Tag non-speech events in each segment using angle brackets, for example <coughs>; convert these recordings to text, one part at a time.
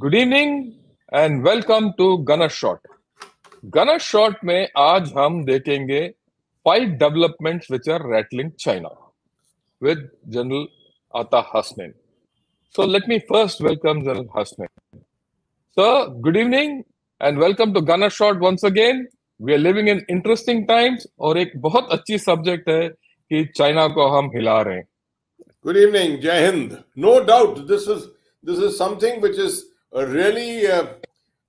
Good evening and welcome to gunner shot gunner shot में आज हम देखेंगे five developments which are rattling China with general Ata Hasnain so let me first welcome general hasnain sir good evening and welcome to gunner shot once again we are living in interesting times और एक बहुत अच्छी subject है कि China को हम हिला रहे हैं Good evening, Jai Hind. No doubt, this is this is something which is uh, really uh,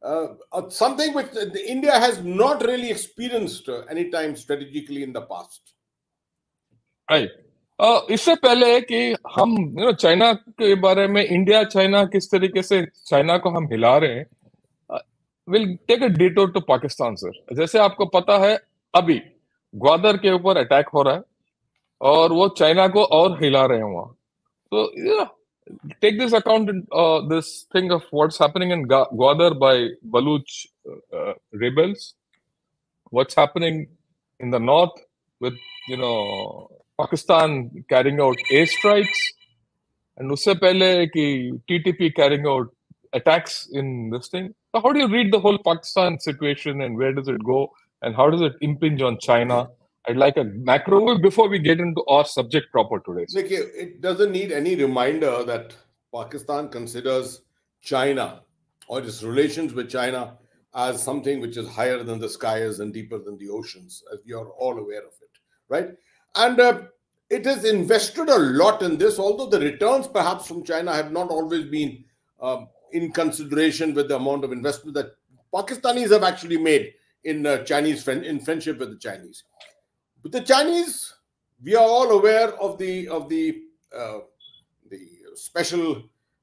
uh, uh, something which India has not really experienced uh, any time strategically in the past. Right. Uh, इससे पहले कि हम you know China के बारे में India China किस तरीके से चाइना को हम हिला रहे हैं will take a detour to Pakistan sir जैसे आपको पता है अभी ग्वादर के ऊपर अटैक हो रहा है और वो चाइना को और हिला रहे हैं वहाँ तो take this account in uh, this thing of what's happening in Gwadar by Baluch uh, rebels, what's happening in the north with you know Pakistan carrying out airstrikes, and usse pehle ki TTP carrying out attacks in this thing. So how do you read the whole Pakistan situation and where does it go and how does it impinge on China? I'd like a macro before we get into our subject proper today. It doesn't need any reminder that Pakistan considers China or its relations with China as something which is higher than the skies and deeper than the oceans, as are all aware of it, right? And uh, it has invested a lot in this, although the returns perhaps from China have not always been um, in consideration with the amount of investment that Pakistanis have actually made in uh, Chinese friend, in friendship with the Chinese. With the Chinese, we are all aware of the of the uh, the special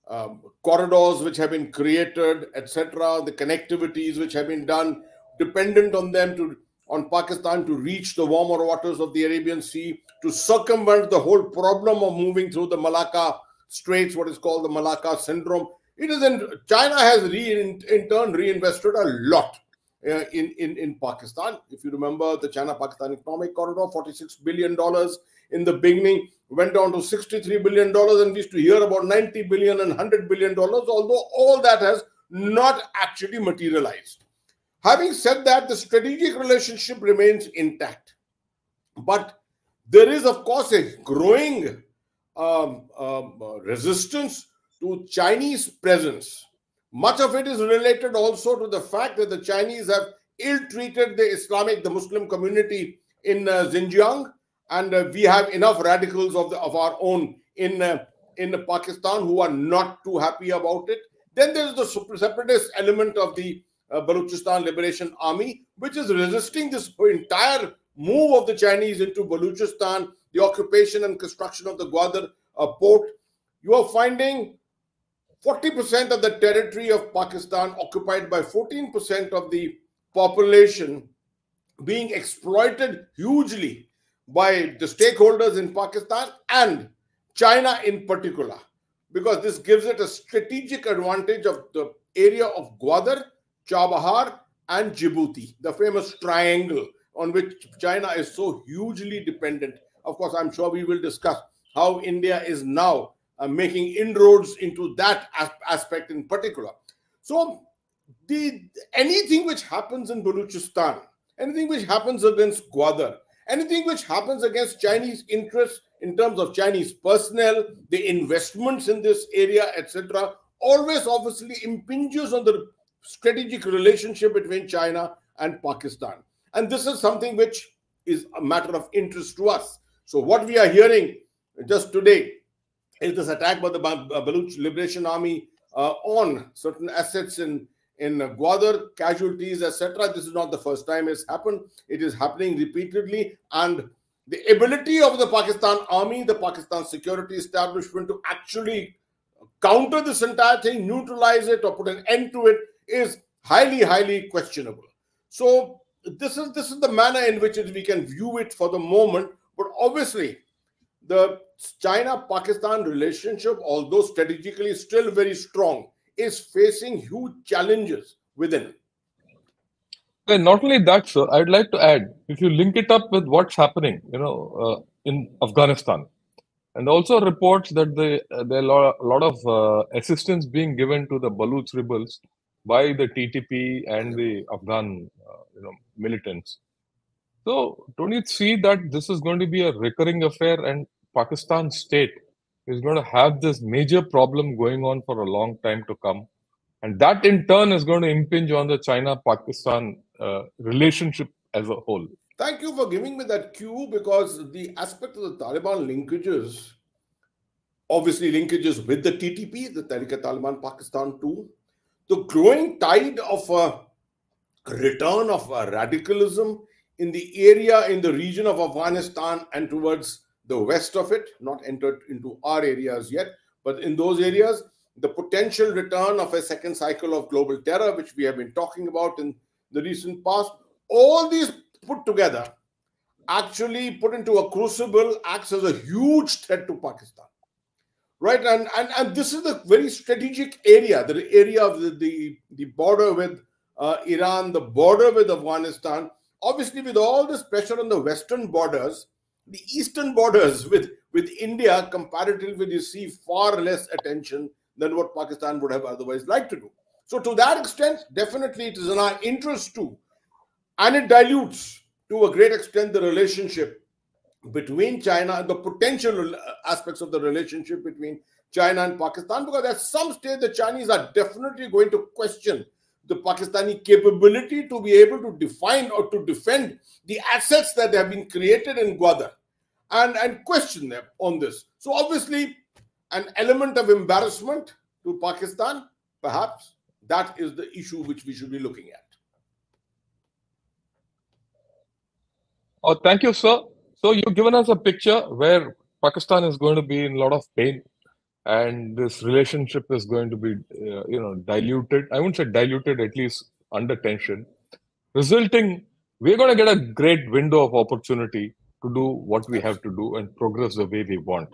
um, corridors which have been created, etc. The connectivities which have been done, dependent on them to on Pakistan to reach the warmer waters of the Arabian Sea, to circumvent the whole problem of moving through the Malacca Straits, what is called the Malacca Syndrome. It is in China has re, in, in turn reinvested a lot uh, in, in, in Pakistan. If you remember the China Pakistan Economic Corridor, $46 billion in the beginning, went down to $63 billion, and we used to hear about $90 billion and $100 billion, although all that has not actually materialized. Having said that, the strategic relationship remains intact. But there is, of course, a growing um, um, resistance to Chinese presence much of it is related also to the fact that the Chinese have ill-treated the Islamic, the Muslim community in uh, Xinjiang, and uh, we have enough radicals of the, of our own in uh, in Pakistan who are not too happy about it. Then there is the separatist element of the uh, Balochistan Liberation Army, which is resisting this entire move of the Chinese into Balochistan, the occupation and construction of the Gwadar uh, port. You are finding 40% of the territory of Pakistan occupied by 14% of the population being exploited hugely by the stakeholders in Pakistan and China in particular, because this gives it a strategic advantage of the area of Gwadar, Chabahar, and Djibouti, the famous triangle on which China is so hugely dependent. Of course, I'm sure we will discuss how India is now uh, making inroads into that aspect in particular. So, the anything which happens in Baluchistan, anything which happens against Gwadar, anything which happens against Chinese interests in terms of Chinese personnel, the investments in this area, etc., always obviously impinges on the strategic relationship between China and Pakistan. And this is something which is a matter of interest to us. So, what we are hearing just today is this attack by the uh, Baluch Liberation Army uh, on certain assets in in Gwadar, casualties, etc. This is not the first time it's happened. It is happening repeatedly, and the ability of the Pakistan Army, the Pakistan security establishment, to actually counter this entire thing, neutralize it, or put an end to it, is highly, highly questionable. So this is this is the manner in which we can view it for the moment. But obviously, the China Pakistan relationship, although strategically still very strong, is facing huge challenges within. And not only that, sir, I'd like to add if you link it up with what's happening, you know, uh, in Afghanistan, and also reports that the, uh, there are a lot of uh, assistance being given to the Baluch rebels by the TTP and the Afghan uh, you know, militants. So don't you see that this is going to be a recurring affair and Pakistan state is going to have this major problem going on for a long time to come? And that in turn is going to impinge on the China-Pakistan uh, relationship as a whole. Thank you for giving me that cue because the aspect of the Taliban linkages, obviously linkages with the TTP, the Tehrik-e-Taliban Pakistan too, the growing tide of a return of a radicalism in the area in the region of Afghanistan and towards the west of it, not entered into our areas yet, but in those areas, the potential return of a second cycle of global terror, which we have been talking about in the recent past, all these put together actually put into a crucible acts as a huge threat to Pakistan. Right, and, and, and this is a very strategic area, the area of the, the, the border with uh, Iran, the border with Afghanistan. Obviously, with all this pressure on the western borders, the eastern borders with, with India, comparatively, you see far less attention than what Pakistan would have otherwise liked to do. So, to that extent, definitely it is in our interest too and it dilutes to a great extent the relationship between China the potential aspects of the relationship between China and Pakistan because at some stage the Chinese are definitely going to question the Pakistani capability to be able to define or to defend the assets that have been created in Gwadar and, and question them on this. So obviously an element of embarrassment to Pakistan, perhaps that is the issue which we should be looking at. Oh, thank you, sir. So you've given us a picture where Pakistan is going to be in a lot of pain, and this relationship is going to be, uh, you know, diluted. I wouldn't say diluted, at least under tension, resulting. We're going to get a great window of opportunity to do what we have to do and progress the way we want.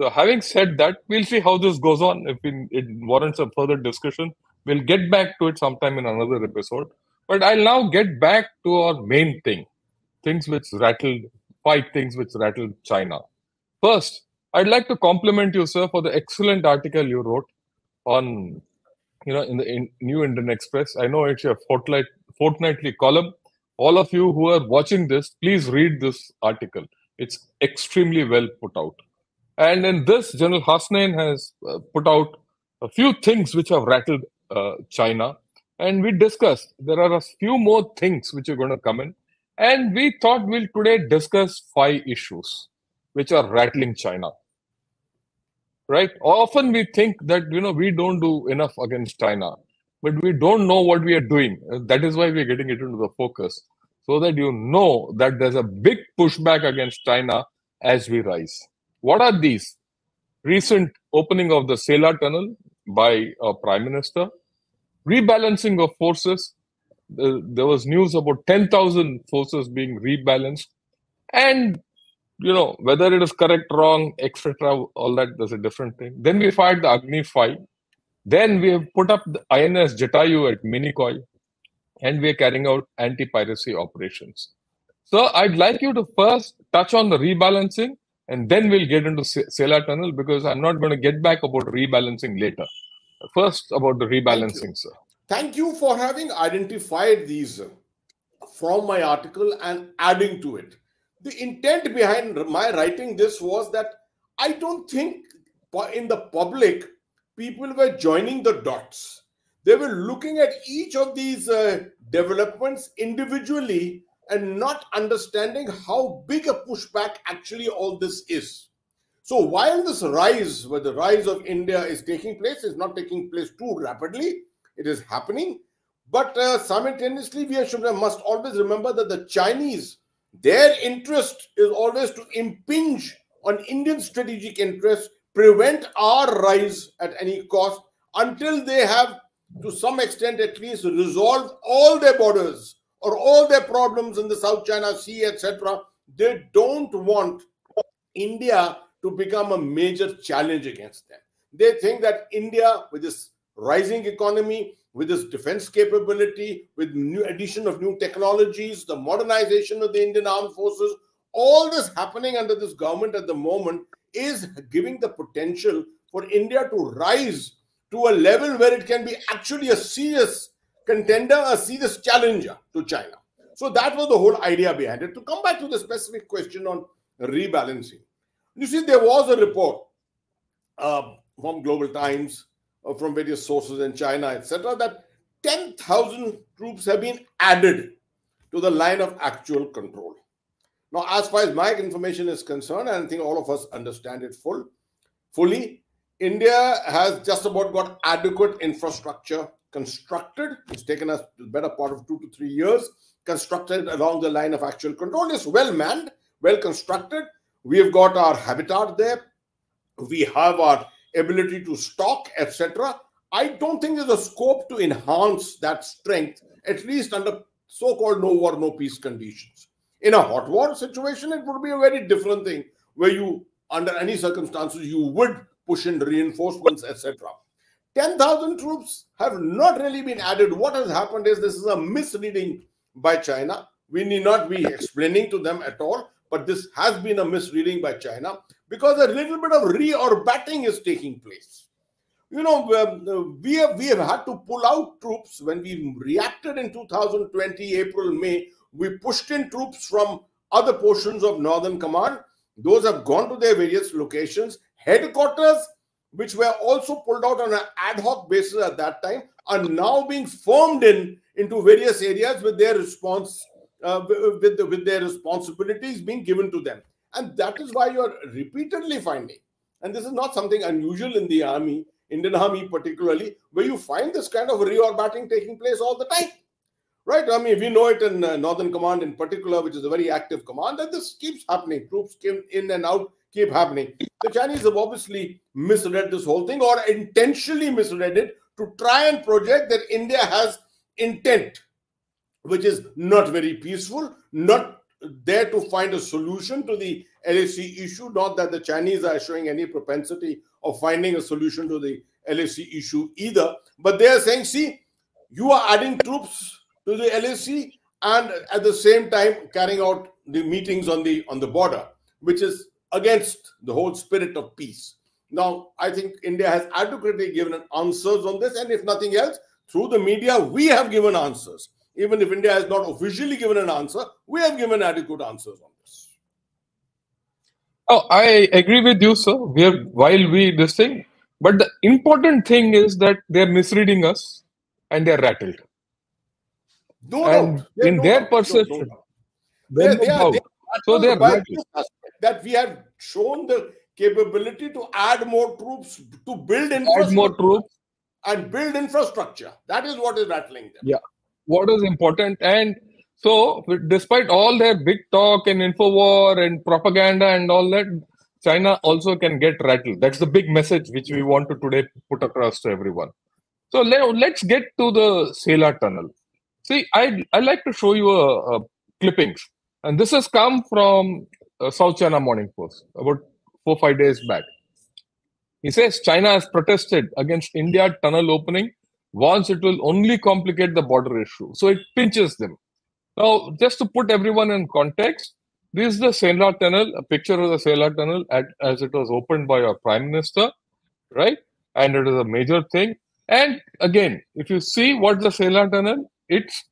So, having said that, we'll see how this goes on. If it warrants a further discussion, we'll get back to it sometime in another episode. But I'll now get back to our main thing things which rattled, five things which rattled China. First, I'd like to compliment you, sir, for the excellent article you wrote on, you know, in the in New Indian Express. I know it's your fortnight, fortnightly column. All of you who are watching this, please read this article. It's extremely well put out. And in this, General Hasnain has uh, put out a few things which have rattled uh, China. And we discussed there are a few more things which are going to come in. And we thought we'll today discuss five issues which are rattling China. Right? Often we think that you know we don't do enough against China, but we don't know what we are doing. That is why we're getting it into the focus. So that you know that there's a big pushback against China as we rise. What are these? Recent opening of the Sela Tunnel by a Prime Minister, rebalancing of forces there was news about 10,000 forces being rebalanced. And, you know, whether it is correct, wrong, etc., all that, there's a different thing. Then we fired the Agni 5. Then we have put up the INS Jatayu at Minicoy. And we are carrying out anti piracy operations. So I'd like you to first touch on the rebalancing and then we'll get into Sela Tunnel because I'm not going to get back about rebalancing later. First, about the rebalancing, sir. Thank you for having identified these from my article and adding to it. The intent behind my writing this was that I don't think in the public people were joining the dots. They were looking at each of these uh, developments individually and not understanding how big a pushback actually all this is. So while this rise, where the rise of India is taking place, is not taking place too rapidly, it is happening. But uh, simultaneously, we should, must always remember that the Chinese, their interest is always to impinge on Indian strategic interests, prevent our rise at any cost until they have, to some extent at least, resolved all their borders or all their problems in the South China Sea, etc. They don't want India to become a major challenge against them. They think that India, with this rising economy, with its defense capability, with new addition of new technologies, the modernization of the Indian armed forces, all this happening under this government at the moment, is giving the potential for India to rise to a level where it can be actually a serious contender, a serious challenger to China. So that was the whole idea behind it. To come back to the specific question on rebalancing, you see, there was a report uh, from Global Times, uh, from various sources in China, etc., that 10,000 troops have been added to the line of actual control. Now, as far as my information is concerned, and I think all of us understand it full, fully. India has just about got adequate infrastructure constructed. It's taken us the better part of two to three years, constructed along the line of actual control. It's well manned, well constructed. We have got our habitat there. We have our ability to stock, etc. I don't think there's a scope to enhance that strength, at least under so-called no war, no peace conditions. In a hot war situation, it would be a very different thing where you, under any circumstances, you would push in reinforcements, etc. 10,000 troops have not really been added. What has happened is this is a misreading by China. We need not be explaining to them at all, but this has been a misreading by China because a little bit of reorbiting is taking place. You know, we have, we have had to pull out troops when we reacted in 2020, April, May. We pushed in troops from other portions of Northern Command. Those have gone to their various locations. Headquarters, which were also pulled out on an ad hoc basis at that time, are now being formed in into various areas with their response, uh, with, with their responsibilities being given to them. And that is why you're repeatedly finding, and this is not something unusual in the army, Indian Army particularly, where you find this kind of reorbiting taking place all the time. Right? I mean, we know it in uh, Northern Command in particular, which is a very active command, that this keeps happening. Troops came in and out keep happening. The Chinese have obviously misread this whole thing or intentionally misread it to try and project that India has intent, which is not very peaceful, not there to find a solution to the LAC issue. Not that the Chinese are showing any propensity of finding a solution to the LAC issue either, but they are saying, see, you are adding troops to the LAC and at the same time carrying out the meetings on the on the border, which is against the whole spirit of peace. Now, I think India has adequately given answers on this, and if nothing else, through the media, we have given answers. Even if India has not officially given an answer, we have given adequate answers on this. Oh, I agree with you, sir. We are while we this thing, but the important thing is that they're misreading us and they're rattled. No and doubt. in no their doubt. perception, no, no they, they, are, they are so that we have shown the capability to add more troops to build infrastructure. add more troops and build infrastructure. That is what is rattling them. Yeah what is important. And so, despite all their big talk and info war and propaganda and all that, China also can get rattled. That's the big message which we want to today put across to everyone. So let, let's get to the Sela tunnel. See, I I like to show you a, a clippings, and this has come from uh, South China Morning Post about four five days back. He says China has protested against India tunnel opening wants it will only complicate the border issue. So it pinches them. Now, just to put everyone in context, this is the Sela Tunnel, a picture of the Sela Tunnel at, as it was opened by our Prime Minister, right? And it is a major thing. And again, if you see what the Sela Tunnel, it's,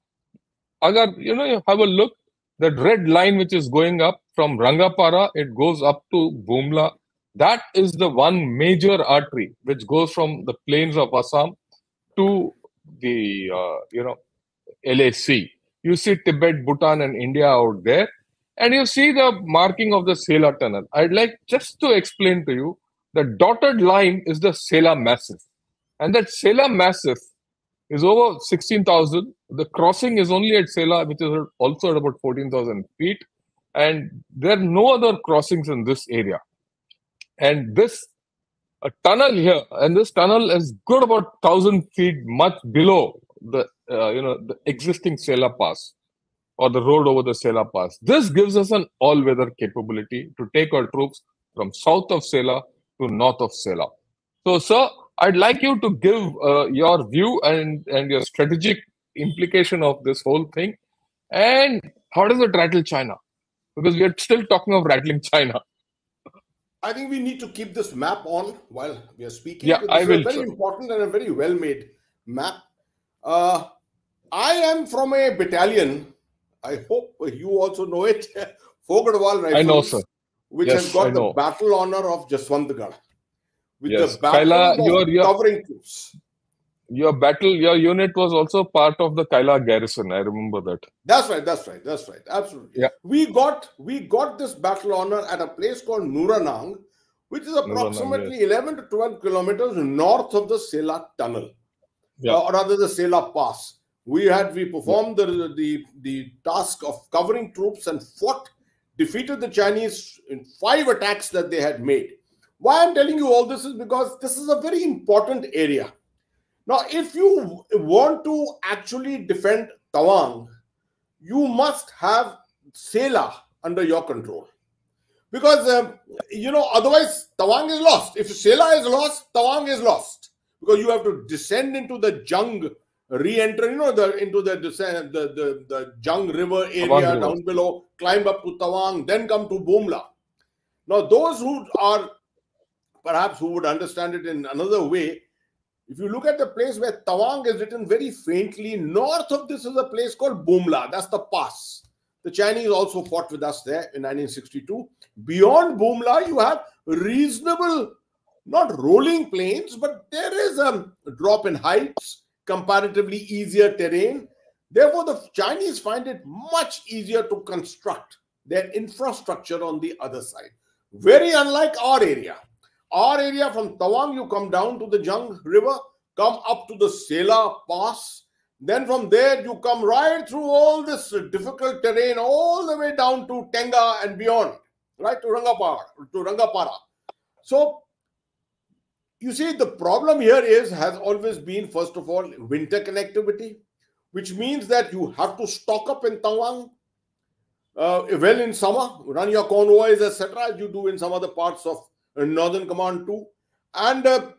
agar, you know, you have a look, that red line which is going up from Rangapara, it goes up to Bumla. That is the one major artery which goes from the plains of Assam to the uh, you know LAC. You see Tibet, Bhutan, and India out there, and you see the marking of the Sela Tunnel. I'd like just to explain to you the dotted line is the Sela Massif, and that Sela Massif is over 16,000. The crossing is only at Sela, which is also at about 14,000 feet, and there are no other crossings in this area. And this a tunnel here, and this tunnel is good about thousand feet, much below the uh, you know the existing Sela Pass or the road over the Sela Pass. This gives us an all-weather capability to take our troops from south of Sela to north of Sela. So, sir, I'd like you to give uh, your view and and your strategic implication of this whole thing, and how does it rattle China? Because we are still talking of rattling China. I think we need to keep this map on while we are speaking. Yeah, I will. A very important and a very well made map. Uh, I am from a battalion. I hope you also know it. <laughs> Four Garhwal Rifles. I know, sir. Which yes, has got the battle honor of Jaswantgarh. With yes. the Kaila, your, your, covering troops your battle, your unit was also part of the Kaila garrison. I remember that. That's right. That's right. That's right. Absolutely. Yeah. We got we got this battle honor at a place called Nuranang, which is approximately yes. 11 to 12 kilometers north of the Sela Tunnel, yeah. or rather the Sela Pass. We had we performed yeah. the, the the task of covering troops and fought, defeated the Chinese in five attacks that they had made. Why I'm telling you all this is because this is a very important area now, if you want to actually defend Tawang, you must have Sela under your control. Because, um, you know, otherwise Tawang is lost. If Sela is lost, Tawang is lost. Because you have to descend into the Jung, re-enter, you know, the into the descent, the, the, the Jung River area down below, climb up to Tawang, then come to Bumla. Now, those who are perhaps who would understand it in another way, if you look at the place where Tawang is written very faintly, north of this is a place called Bumla. That's the pass. The Chinese also fought with us there in 1962. Beyond Bumla, you have reasonable, not rolling plains, but there is a drop in heights, comparatively easier terrain. Therefore, the Chinese find it much easier to construct their infrastructure on the other side. Very unlike our area. Our area from Tawang, you come down to the Jung River, come up to the Sela Pass. Then from there, you come right through all this difficult terrain, all the way down to Tenga and beyond, right to Rangapara. To Rangapara. So, you see, the problem here is has always been, first of all, winter connectivity, which means that you have to stock up in Tawang uh, well in summer, run your convoys, etc., as you do in some other parts of Northern Command too. And uh,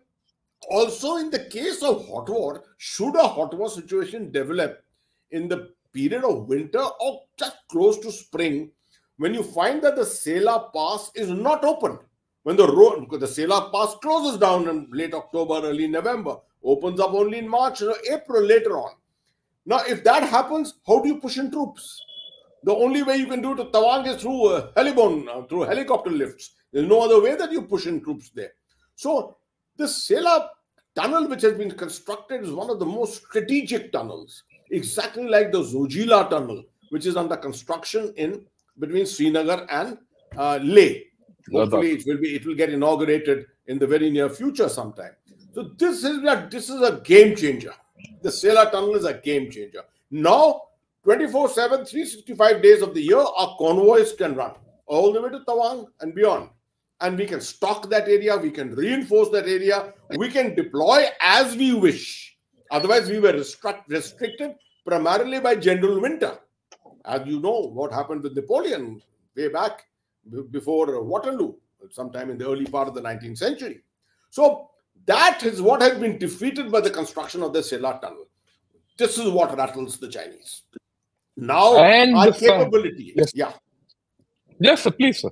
also in the case of hot war, should a hot war situation develop in the period of winter or just close to spring, when you find that the Sela Pass is not open, when the road, because the Sela Pass closes down in late October, early November, opens up only in March or April later on. Now, if that happens, how do you push in troops? The only way you can do it to Tawang is through uh, heliborne, uh, through helicopter lifts. There's no other way that you push in troops there. So this Sela tunnel, which has been constructed, is one of the most strategic tunnels, exactly like the Zojila tunnel, which is under construction in between Srinagar and uh, Leh. Hopefully, it will be it will get inaugurated in the very near future sometime. So this is a, this is a game changer. The Sela tunnel is a game changer. Now, 24/7, 365 days of the year, our convoys can run all the way to Tawang and beyond and we can stock that area, we can reinforce that area, we can deploy as we wish. Otherwise, we were restrict, restricted primarily by General Winter. As you know, what happened with Napoleon way back before Waterloo, sometime in the early part of the 19th century. So that is what has been defeated by the construction of the Sela Tunnel. This is what rattles the Chinese. Now, and our capability. Yes. Yeah. Yes, sir, please, sir.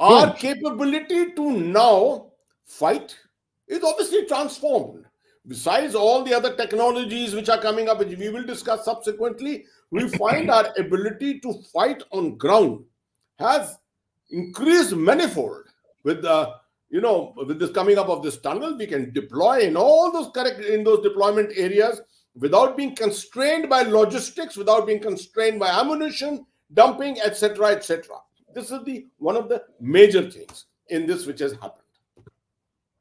Our capability to now fight is obviously transformed. Besides all the other technologies which are coming up, which we will discuss subsequently, we <coughs> find our ability to fight on ground has increased manifold. With the you know with this coming up of this tunnel we can deploy in all those correct in those deployment areas without being constrained by logistics without being constrained by ammunition dumping etc etc this is the one of the major things in this which has happened.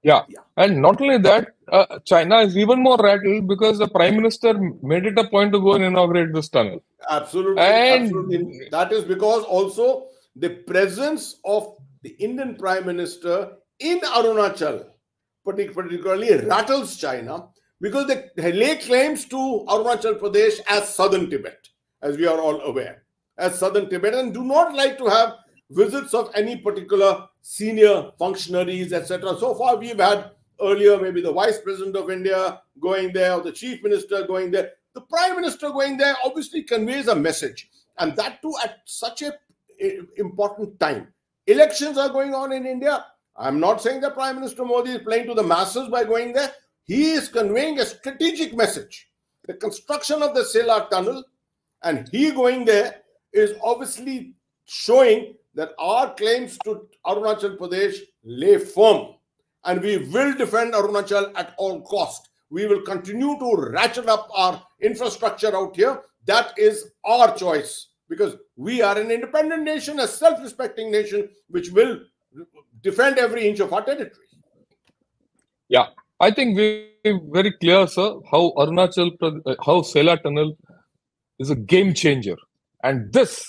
Yeah. yeah. And not only that, uh, China is even more rattled because the prime minister made it a point to go and inaugurate this tunnel. Absolutely. And absolutely. That is because also the presence of the Indian prime minister in Arunachal particularly rattles China because they lay claims to Arunachal Pradesh as southern Tibet, as we are all aware as southern Tibet and do not like to have visits of any particular senior functionaries, etc. So far, we've had earlier maybe the vice president of India going there or the chief minister going there. The prime minister going there obviously conveys a message, and that too at such a important time. Elections are going on in India. I'm not saying that Prime Minister Modi is playing to the masses by going there. He is conveying a strategic message. The construction of the Sela tunnel and he going there is obviously showing that our claims to Arunachal Pradesh lay firm and we will defend Arunachal at all cost. We will continue to ratchet up our infrastructure out here. That is our choice because we are an independent nation, a self-respecting nation, which will defend every inch of our territory. Yeah, I think we're very clear, sir, how Arunachal, uh, how Sela Tunnel is a game changer. And this,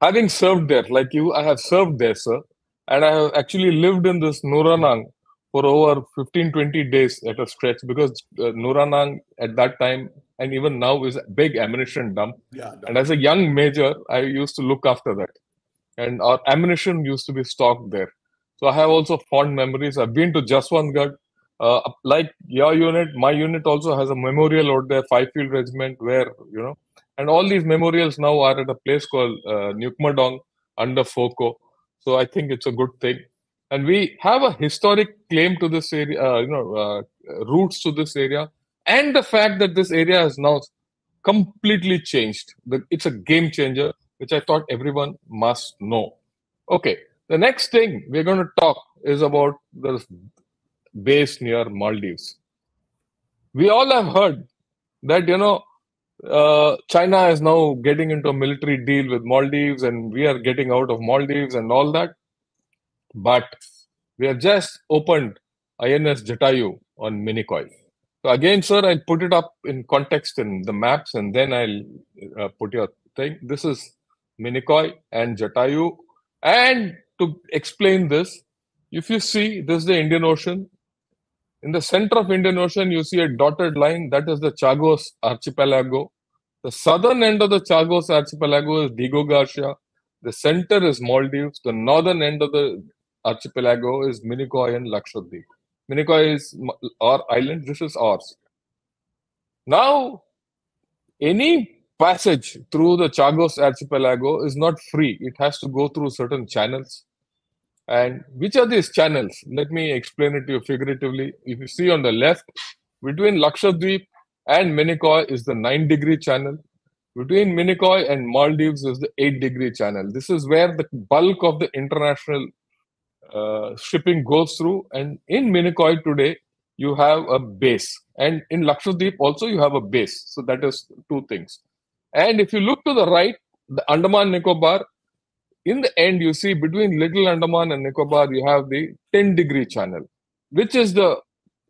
having served there, like you, I have served there, sir, and I have actually lived in this Nuranang for over 15, 20 days at a stretch because uh, Nuranang at that time and even now is a big ammunition dump. Yeah, And as a young major, I used to look after that. And our ammunition used to be stocked there. So I have also fond memories. I've been to Jaswantgarh. Uh, like your unit, my unit also has a memorial out there, Five Field Regiment, where, you know, and all these memorials now are at a place called uh, Nyukmadong under FOCO. So I think it's a good thing. And we have a historic claim to this area, uh, you know, uh, roots to this area, and the fact that this area has now completely changed. It's a game changer, which I thought everyone must know. Okay, the next thing we're going to talk is about the base near Maldives. We all have heard that, you know, uh, China is now getting into a military deal with Maldives and we are getting out of Maldives and all that. But we have just opened INS Jatayu on Minicoy. So again, sir, I'll put it up in context in the maps and then I'll uh, put your thing. This is Minicoy and Jatayu. And to explain this, if you see, this is the Indian Ocean. In the center of Indian Ocean, you see a dotted line. That is the Chagos Archipelago. The southern end of the Chagos Archipelago is Diego Garcia. The center is Maldives. The northern end of the archipelago is Minicoy and Lakshadweep. Minicoy is our island. This is ours. Now, any passage through the Chagos Archipelago is not free. It has to go through certain channels. And which are these channels? Let me explain it to you figuratively. If you see on the left, between Lakshadweep and Minicoy is the 9 degree channel. Between Minicoy and Maldives is the 8 degree channel. This is where the bulk of the international uh, shipping goes through. And in Minicoy today, you have a base. And in Lakshadweep also, you have a base. So that is two things. And if you look to the right, the Andaman Nicobar in the end, you see between Little Andaman and Nicobar, you have the 10 degree channel, which is the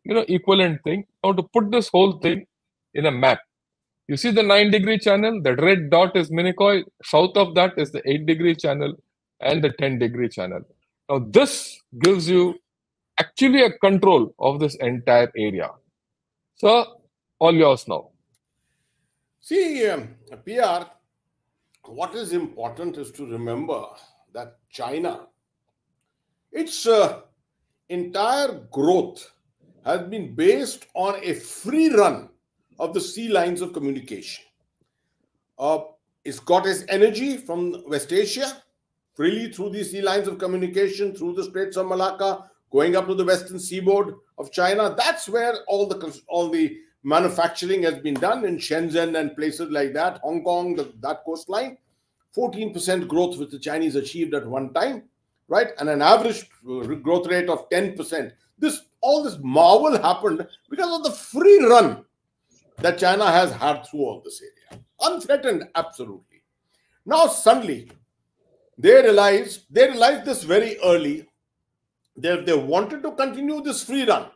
you know equivalent thing. Now to put this whole thing in a map, you see the 9 degree channel, the red dot is Minicoy, south of that is the 8 degree channel and the 10 degree channel. Now this gives you actually a control of this entire area. So all yours now. See, um, PR, what is important is to remember that China, its uh, entire growth has been based on a free run of the sea lines of communication. Uh, it's got its energy from West Asia, freely through these sea lines of communication, through the Straits of Malacca, going up to the western seaboard of China. That's where all the all the manufacturing has been done in Shenzhen and places like that, Hong Kong, the, that coastline. 14% growth which the Chinese achieved at one time, right? And an average uh, growth rate of 10%. This all this marvel happened because of the free run that China has had through all this area. Unthreatened, absolutely. Now suddenly they realized they realized this very early. They, they wanted to continue this free run.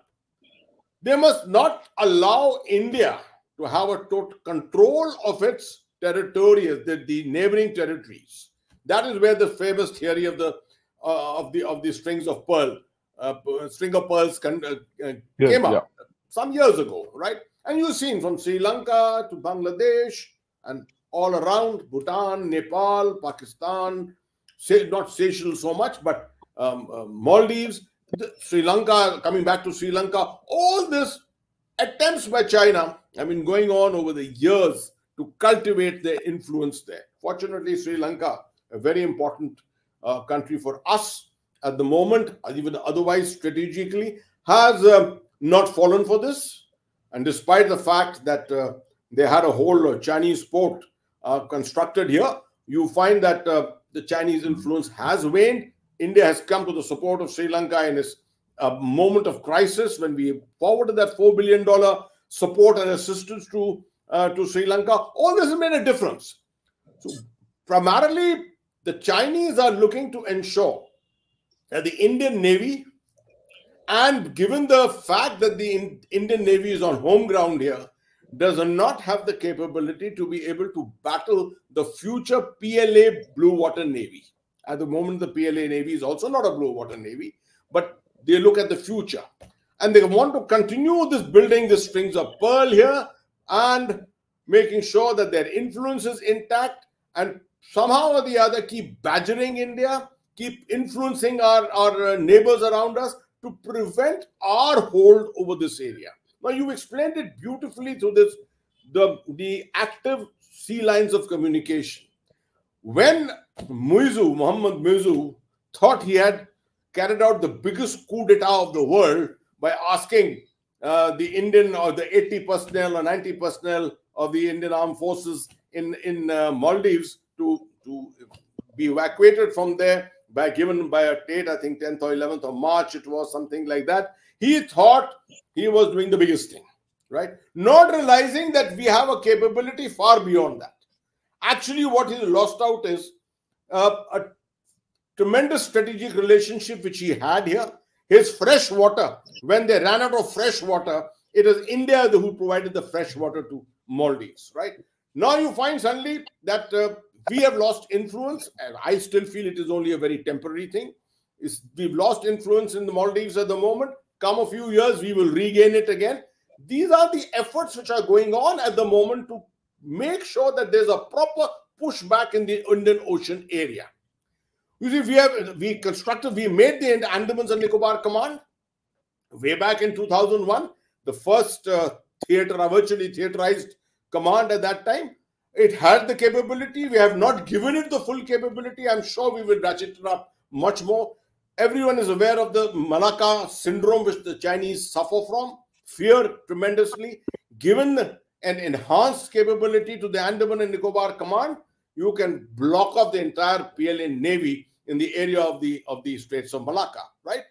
They must not allow India to have a total control of its territories, the, the neighboring territories. That is where the famous theory of the uh, of the of the strings of pearl, uh, string of pearls can, uh, uh yeah, came up yeah. some years ago, right? And you've seen from Sri Lanka to Bangladesh and all around Bhutan, Nepal, Pakistan, not Seychelles so much, but um, uh, Sri Lanka, coming back to Sri Lanka, all this attempts by China have been going on over the years to cultivate their influence there. Fortunately, Sri Lanka, a very important uh, country for us, at the moment, even otherwise strategically, has uh, not fallen for this. And despite the fact that uh, they had a whole uh, Chinese port uh, constructed here, you find that uh, the Chinese influence has waned. India has come to the support of Sri Lanka in this uh, moment of crisis when we forwarded that $4 billion support and assistance to, to Sri Lanka. All this has made a difference. So, primarily, the Chinese are looking to ensure that the Indian Navy and given the fact that the Indian Navy is on home ground here, does not have the capability to be able to battle the future PLA Blue Water Navy. At the moment, the PLA Navy is also not a Blue Water Navy, but they look at the future. And they want to continue this building the strings of pearl here and making sure that their influence is intact and somehow or the other keep badgering India, keep influencing our, our uh, neighbors around us to prevent our hold over this area. Now, you explained it beautifully through this the, the active sea lines of communication. When Muizzu, Muhammad Muizzu, thought he had carried out the biggest coup d'etat of the world by asking uh, the Indian or the 80 personnel or 90 personnel of the Indian armed forces in, in uh, Maldives to, to be evacuated from there by given by a date, I think 10th or 11th of March, it was something like that. He thought he was doing the biggest thing, right? Not realizing that we have a capability far beyond that. Actually, what he lost out is uh, a tremendous strategic relationship which he had here. His fresh water, when they ran out of fresh water, it was India who provided the fresh water to Maldives, right? Now you find suddenly that uh, we have lost influence, and I still feel it is only a very temporary thing. Is we've lost influence in the Maldives at the moment. Come a few years, we will regain it again. These are the efforts which are going on at the moment to make sure that there's a proper pushback in the Indian Ocean area. You see, we have we constructed, we made the Andamans and Nicobar Command way back in 2001, the first uh, theater, virtually theaterized command at that time. It had the capability. We have not given it the full capability. I'm sure we will ratchet it up much more. Everyone is aware of the Malacca syndrome, which the Chinese suffer from, fear tremendously. Given an enhanced capability to the Andaman and Nicobar Command, you can block off the entire PLA Navy in the area of the of the Straits of Malacca, right?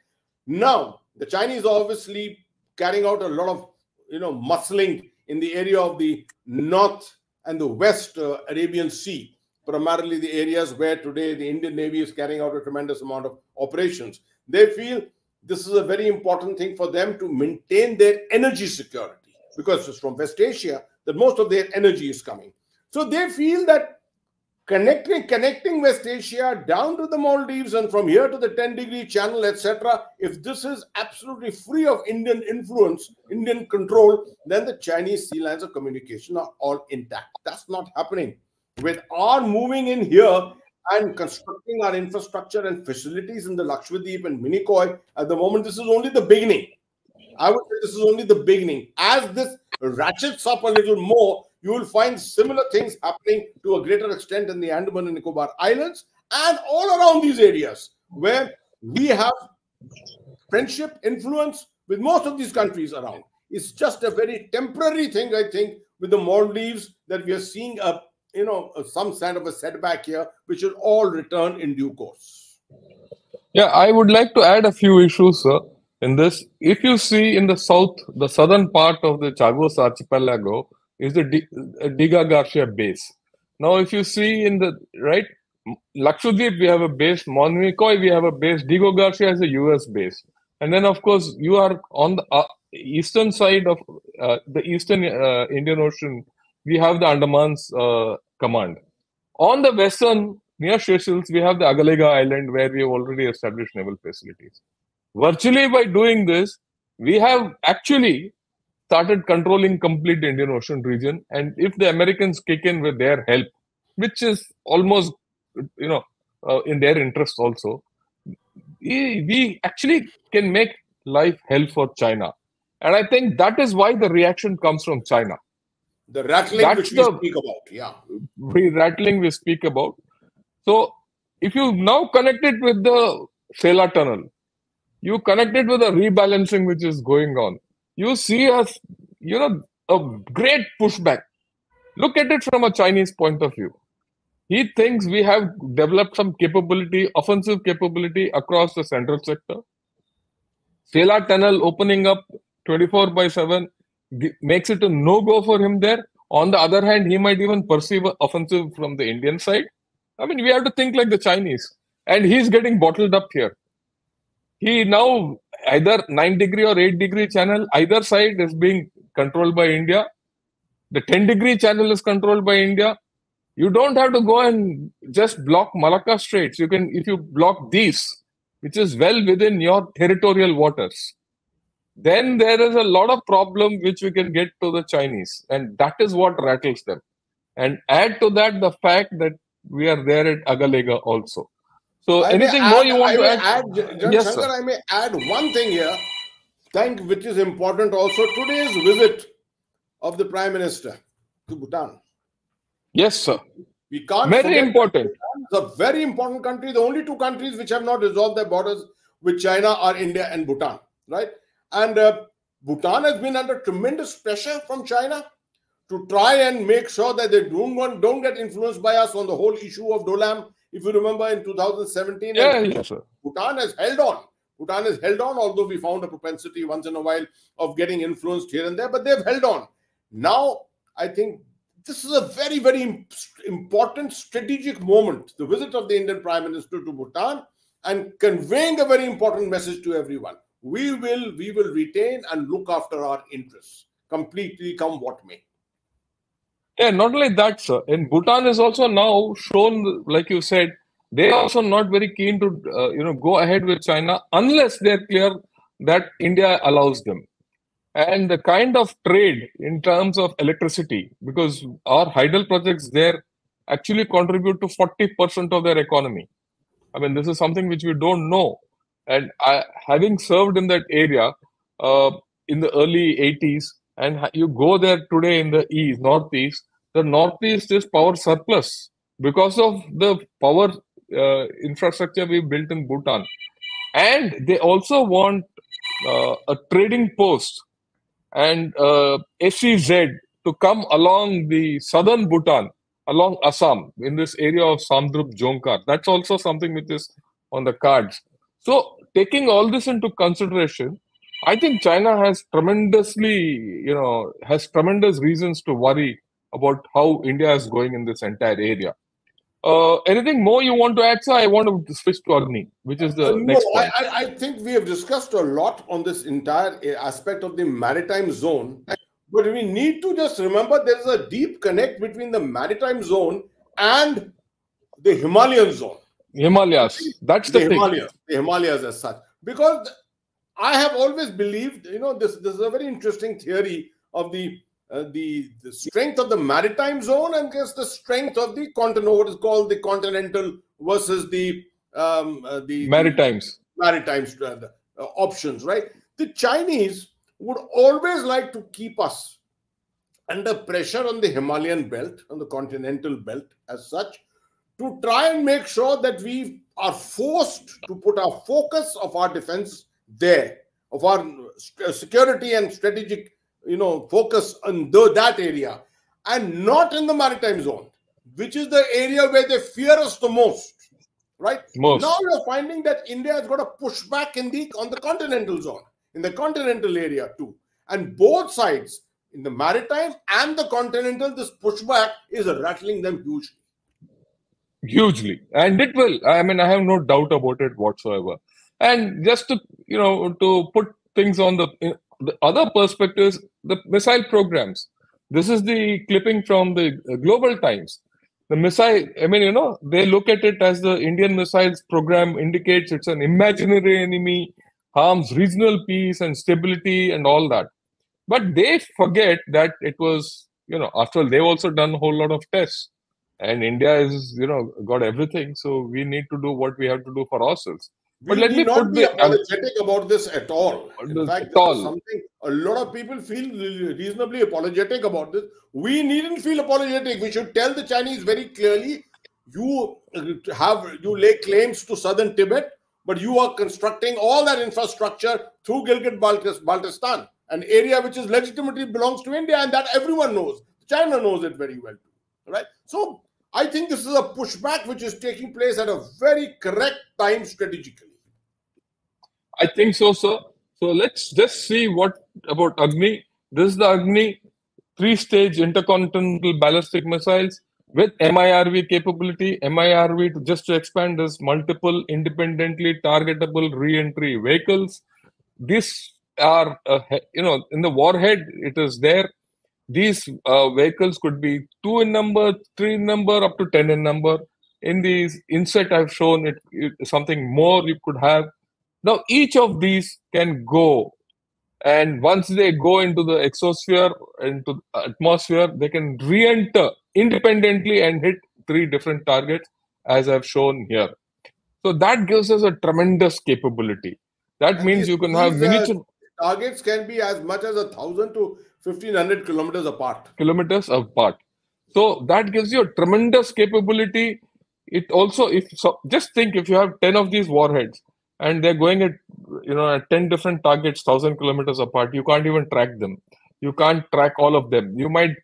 Now, the Chinese are obviously carrying out a lot of you know muscling in the area of the north and the West uh, Arabian Sea, primarily the areas where today the Indian Navy is carrying out a tremendous amount of operations. They feel this is a very important thing for them to maintain their energy security because it's from West Asia that most of their energy is coming. So they feel that connecting connecting West Asia down to the Maldives and from here to the 10 degree channel, etc. If this is absolutely free of Indian influence, Indian control, then the Chinese sea lines of communication are all intact. That's not happening. With our moving in here and constructing our infrastructure and facilities in the Lakshadweep and Minicoy, at the moment, this is only the beginning. I would say this is only the beginning. As this ratchets up a little more, you will find similar things happening to a greater extent in the Andaman and Nicobar Islands and all around these areas where we have friendship, influence with most of these countries around. It's just a very temporary thing, I think, with the Maldives that we are seeing a you know some kind of a setback here, which will all return in due course. Yeah, I would like to add a few issues, sir. In this, if you see in the south, the southern part of the Chagos archipelago, is the uh, Diego Garcia base. Now, if you see in the right, Lakshadweep, we have a base, Minicoy, we have a base, Diego Garcia has a US base. And then, of course, you are on the uh, eastern side of uh, the eastern uh, Indian Ocean, we have the Andaman's uh, command. On the western, near Seychelles, we have the Agalega Island where we have already established naval facilities. Virtually by doing this, we have actually started controlling complete Indian Ocean region. And if the Americans kick in with their help, which is almost, you know, uh, in their interest also, we, we actually can make life hell for China. And I think that is why the reaction comes from China. The rattling That's which we the, speak about, yeah. We rattling we speak about. So if you now connect it with the Sela Tunnel. You connect it with a rebalancing which is going on. You see us, you know, a great pushback. Look at it from a Chinese point of view. He thinks we have developed some capability, offensive capability across the central sector. Sela Tunnel opening up 24 by 7 makes it a no go for him there. On the other hand, he might even perceive offensive from the Indian side. I mean, we have to think like the Chinese. And he's getting bottled up here. He now either 9 degree or 8 degree channel, either side is being controlled by India. The 10 degree channel is controlled by India. You don't have to go and just block Malacca Straits. You can, if you block these, which is well within your territorial waters, then there is a lot of problem which we can get to the Chinese, and that is what rattles them. And add to that the fact that we are there at Agalega also. So, I anything may more you want I to add? add Jan Yes, Shankar, sir. I may add one thing here, thank which is important also. Today's visit of the Prime Minister to Bhutan. Yes, sir. We can't Very important. It's a very important country. The only two countries which have not resolved their borders with China are India and Bhutan, right? And uh, Bhutan has been under tremendous pressure from China to try and make sure that they don't want, don't get influenced by us on the whole issue of Doklam. If you remember in 2017, and Yeah, yes, sir. Bhutan has held on. Bhutan has held on, although we found a propensity once in a while of getting influenced here and there, but they've held on. Now, I think this is a very, very important strategic moment the visit of the Indian Prime Minister to Bhutan and conveying a very important message to everyone. We will, we will retain and look after our interests completely, come what may. Yeah, not only that, sir. In Bhutan is also now shown, like you said, they are also not very keen to, uh, you know, go ahead with China unless they're clear that India allows them. And the kind of trade in terms of electricity, because our hydel projects there actually contribute to 40% of their economy. I mean, this is something which we don't know. And I, having served in that area uh, in the early 80s, and you go there today in the east, northeast, the northeast is power surplus because of the power uh, infrastructure we built in Bhutan. And they also want uh, a trading post and uh, SEZ to come along the southern Bhutan, along Assam, in this area of Samdrup Jongkhar. That's also something which is on the cards. So, taking all this into consideration, I think China has tremendously, you know, has tremendous reasons to worry about how India is going in this entire area. Uh, anything more you want to add, sir? I want to switch to Agni, which is the Uh, next no, point. I, I, think we have discussed a lot on this entire uh, aspect of the maritime zone. But we need to just remember there is a deep connect between the maritime zone and the Himalayan zone. Himalayas. That's The the, thing. Himalayas, the Himalayas as such. Because I have always believed, you know, this, this is a very interesting theory of the uh, the, the strength of the maritime zone and guess the strength of the continent, what is called the continental versus the um, uh, the Maritimes. maritime uh, options, right? The Chinese would always like to keep us under pressure on the Himalayan belt, on the continental belt as such, to try and make sure that we are forced to put our focus of our defense there, of our security and strategic, you know, focus on the, that area, and not in the maritime zone, which is the area where they fear us the most, right? Most. Now you're finding that India has got a pushback in the on the continental zone, in the continental area too. And both sides, in the maritime and the continental, this pushback is rattling them hugely. hugely and it will i mean i have no doubt about it whatsoever and just to you know to put things on the, the other perspectives the missile programs this is the clipping from the uh, global times the missile i mean you know they look at it as the indian missiles program indicates it's an imaginary enemy harms regional peace and stability and all that but they forget that it was you know after all they've also done a whole lot of tests and India is, you know, got everything. So we need to do what we have to do for ourselves. But We let need me not put be the- apologetic about this at all. In fact, at all. something a lot of people feel reasonably apologetic about this. We needn't feel apologetic. We should tell the Chinese very clearly: you uh, have you lay claims to southern Tibet. but you are constructing all that infrastructure through Gilgit Baltistan, an area which is legitimately belongs to India, and that everyone knows. China knows it very well, right? So I think this is a pushback which is taking place at a very correct time strategically. I think so, sir. So let's just see what about Agni. This is the Agni three-stage intercontinental ballistic missiles with MIRV capability. MIRV, to, just to expand, this, multiple independently targetable re-entry vehicles. These are, uh, you know, in the warhead, it is there. These uh, vehicles could be two in number, three in number, up to 10 in number. In the inset, I've shown it, it something more you could have. Now, each of these can go and once they go into the exosphere into the atmosphere they can re-enter independently and hit three different targets as i've shown here so that gives us a tremendous capability that and means you can have uh, miniature targets can be as much as a thousand to 1500 kilometers apart. Kilometers apart. So that gives you a tremendous capability. It also if so just think if you have 10 of these warheads and they're going at you know at 10 different targets 1000 kilometers apart you can't even track them. You can't track all of them. You might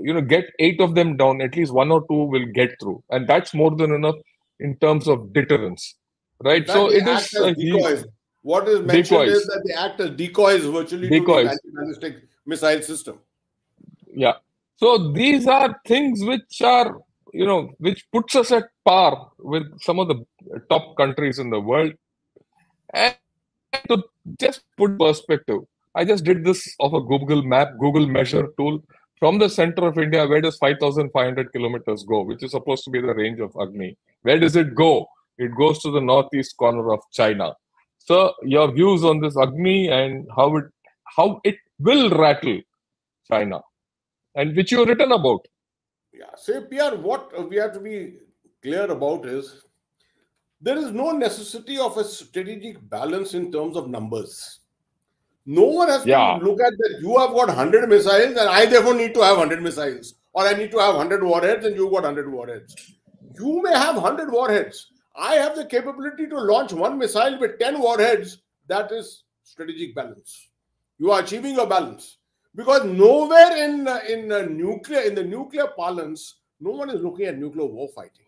you know get eight of them down at least one or two will get through. And that's more than enough in terms of deterrence right? So it is decoys. what is mentioned decoys. is that the act as decoys virtually decoys. to the ballistic missile system yeah so these are things which are you know which puts us at par with some of the top countries in the world. And to just put perspective, I just did this of a Google map, Google measure tool. From the center of India, where does 5,500 kilometers go, which is supposed to be the range of Agni? Where does it go? It goes to the northeast corner of China. So, your views on this Agni and how it how it will rattle China, and which you written about. Yeah. So, PR, what we have to be clear about is there is no necessity of a strategic balance in terms of numbers. No one has yeah. to look at that. You have got 100 missiles, and I therefore need to have 100 missiles, or I need to have 100 warheads, and you've got 100 warheads. You may have 100 warheads. I have the capability to launch one missile with 10 warheads. That is strategic balance. You are achieving a balance because nowhere in in uh, nuclear in the nuclear parlance, no one is looking at nuclear war fighting.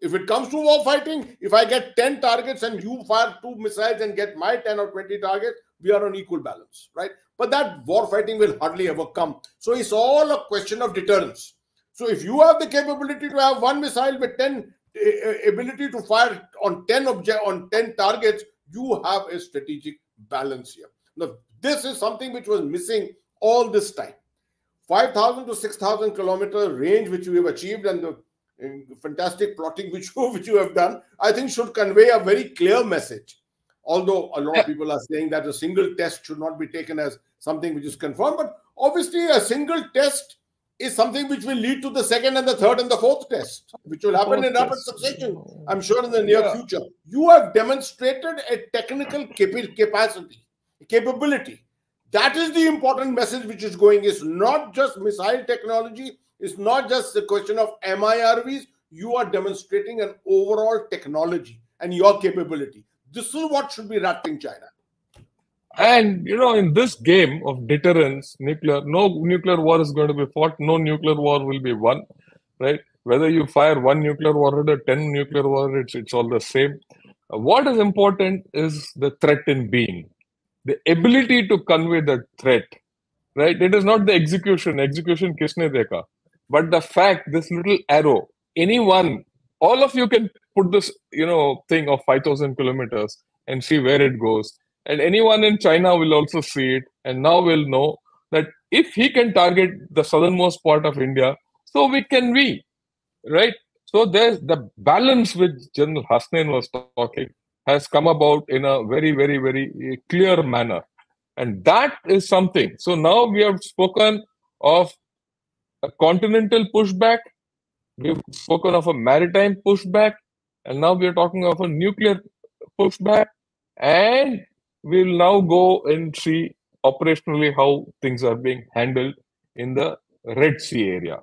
If it comes to war fighting, if I get 10 targets and you fire two missiles and get my 10 or 20 targets, we are on equal balance, right? But that war fighting will hardly ever come. So it's all a question of deterrence. So if you have the capability to have one missile with 10 uh, ability to fire on 10 object on 10 targets, you have a strategic balance here. Now, this is something which was missing all this time. 5,000 to 6,000 kilometer range which we have achieved and the fantastic plotting which <laughs> you, which you have done, I think should convey a very clear message. Although a lot of people are saying that a single test should not be taken as something which is confirmed, but obviously a single test is something which will lead to the second and the third and the fourth test, which will happen in rapid succession, I'm sure in the near yeah. future. You have demonstrated a technical capacity, capability. That is the important message which is going. Is not just missile technology, it's not just the question of MIRVs. You are demonstrating an overall technology and your capability. This is what should be rattling China. And you know, in this game of deterrence, nuclear, no nuclear war is going to be fought. No nuclear war will be won, right? Whether you fire one nuclear warhead or ten nuclear warheads, it's all the same. What is important is the threat in being, the ability to convey the threat, right? It is not the execution. Execution kisne dekha. But the fact this little arrow anyone all of you can put this you know thing of 5000 kilometers and see where it goes. And anyone in china will also see it. And now will know that if he can target the southernmost part of india so we can we right? So there's the balance which general hasnain was talking has come about in a very very very eh, clear manner and that is something so now we have spoken of a continental pushback. We've spoken of a maritime pushback, and now we are talking of a nuclear pushback. And we'll now go and see operationally how things are being handled in the Red Sea area.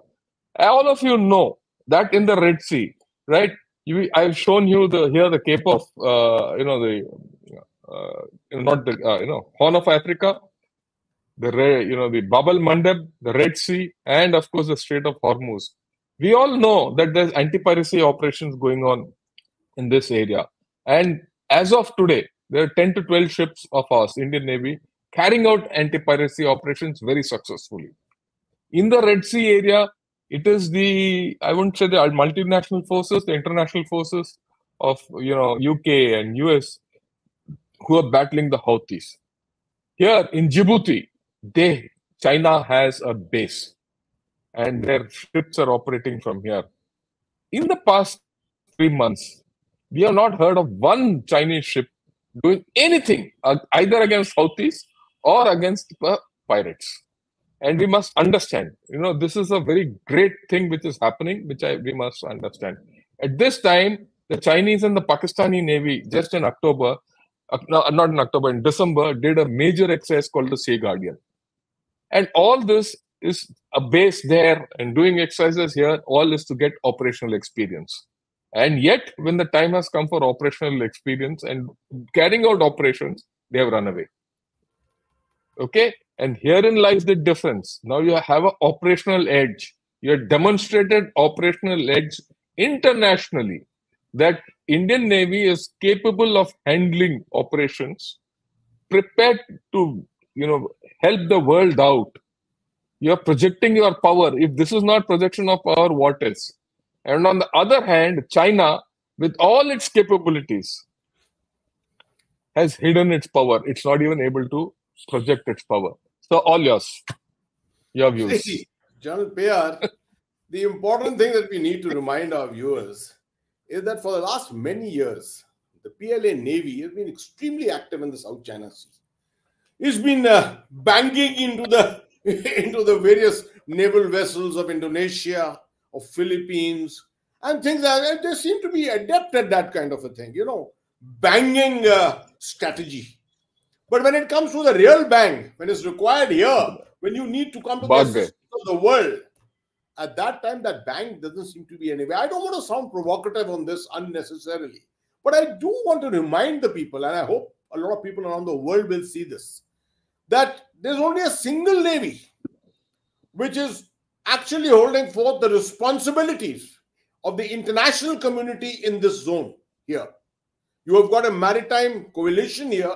All of you know that in the Red Sea, right? You, I've shown you the here the Cape of uh, you know the uh, not the uh, you know Horn of Africa, the you know the Bab Mandeb, the Red Sea, and of course the Strait of Hormuz. We all know that there's anti-piracy operations going on in this area, and as of today, there are 10 to 12 ships of ours, Indian Navy, carrying out anti-piracy operations very successfully. In the Red Sea area, it is the I wouldn't say the multinational forces, the international forces of you know UK and US who are battling the Houthis. Here in Djibouti, they China has a base, and their ships are operating from here. In the past three months, we have not heard of one Chinese ship doing anything uh, either against Houthis or against the pirates. And we must understand, you know, this is a very great thing which is happening, which I, we must understand. At this time, the Chinese and the Pakistani Navy, just in October, uh, not in October, in December, did a major exercise called the Sea Guardian. And all this is a base there and doing exercises here, all is to get operational experience. And yet, when the time has come for operational experience and carrying out operations, they have run away. Okay, and herein lies the difference. Now you have an operational edge. You have demonstrated operational edge internationally that Indian Navy is capable of handling operations, prepared to you know help the world out. You are projecting your power. If this is not projection of power, what is? And on the other hand, China, with all its capabilities, has hidden its power. It's not even able to project its power. So, all yours. Your views. See, General PR, the important thing that we need to remind our viewers is that for the last many years, the PLA Navy has been extremely active in the South China Sea. It's been uh, banging into the <laughs> into the various naval vessels of Indonesia, of Philippines, and things like that. They seem to be adept at that kind of a thing, you know, banging uh, strategy. But when it comes to the real bang, when it's required here, when you need to come to Bad the of the world, at that time that bang doesn't seem to be anywhere. I don't want to sound provocative on this unnecessarily, but I do want to remind the people, and I hope a lot of people around the world will see this, that there's only a single navy which is actually holding forth the responsibilities of the international community in this zone here. You have got a maritime coalition here,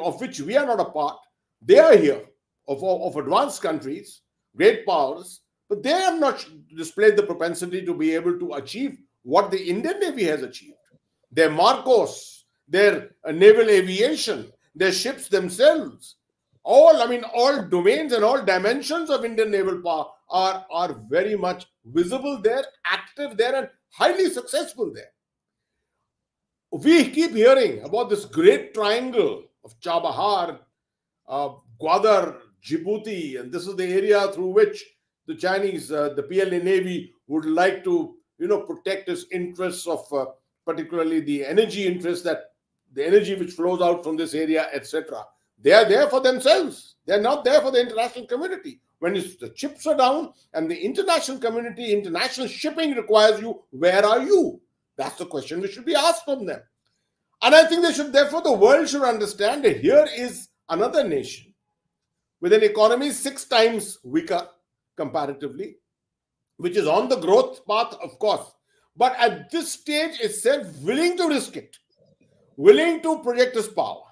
of which we are not a part. They are here, of, of advanced countries, great powers, but they have not displayed the propensity to be able to achieve what the Indian Navy has achieved. Their Marcos, their uh, naval aviation, their ships themselves, all, I mean, all domains and all dimensions of Indian naval power are, are very much visible there, active there, and highly successful there. We keep hearing about this great triangle of Chabahar, uh, Gwadar, Djibouti, and this is the area through which the Chinese, uh, the PLA Navy would like to, you know, protect its interests of uh, particularly the energy interests that the energy which flows out from this area, etc. They are there for themselves. They are not there for the international community. When the chips are down and the international community, international shipping requires you, where are you? That's the question which should be asked from them. And I think they should, therefore, the world should understand that here is another nation with an economy six times weaker comparatively, which is on the growth path, of course, but at this stage itself willing to risk it, willing to project its power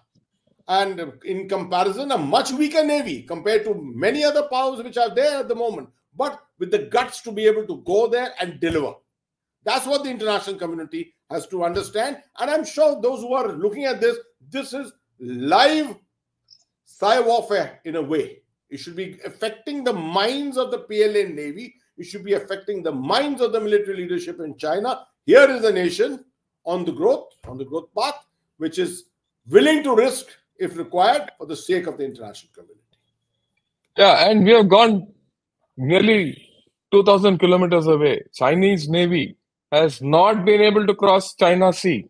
and in comparison, a much weaker navy compared to many other powers which are there at the moment, but with the guts to be able to go there and deliver. That's what the international community has to understand. And I'm sure those who are looking at this, this is live cyber warfare in a way. It should be affecting the minds of the PLA Navy. It should be affecting the minds of the military leadership in China. Here is a nation on the growth, on the growth path, which is willing to risk if required, for the sake of the international community. Yeah, and we have gone nearly 2,000 kilometers away. Chinese Navy has not been able to cross China Sea.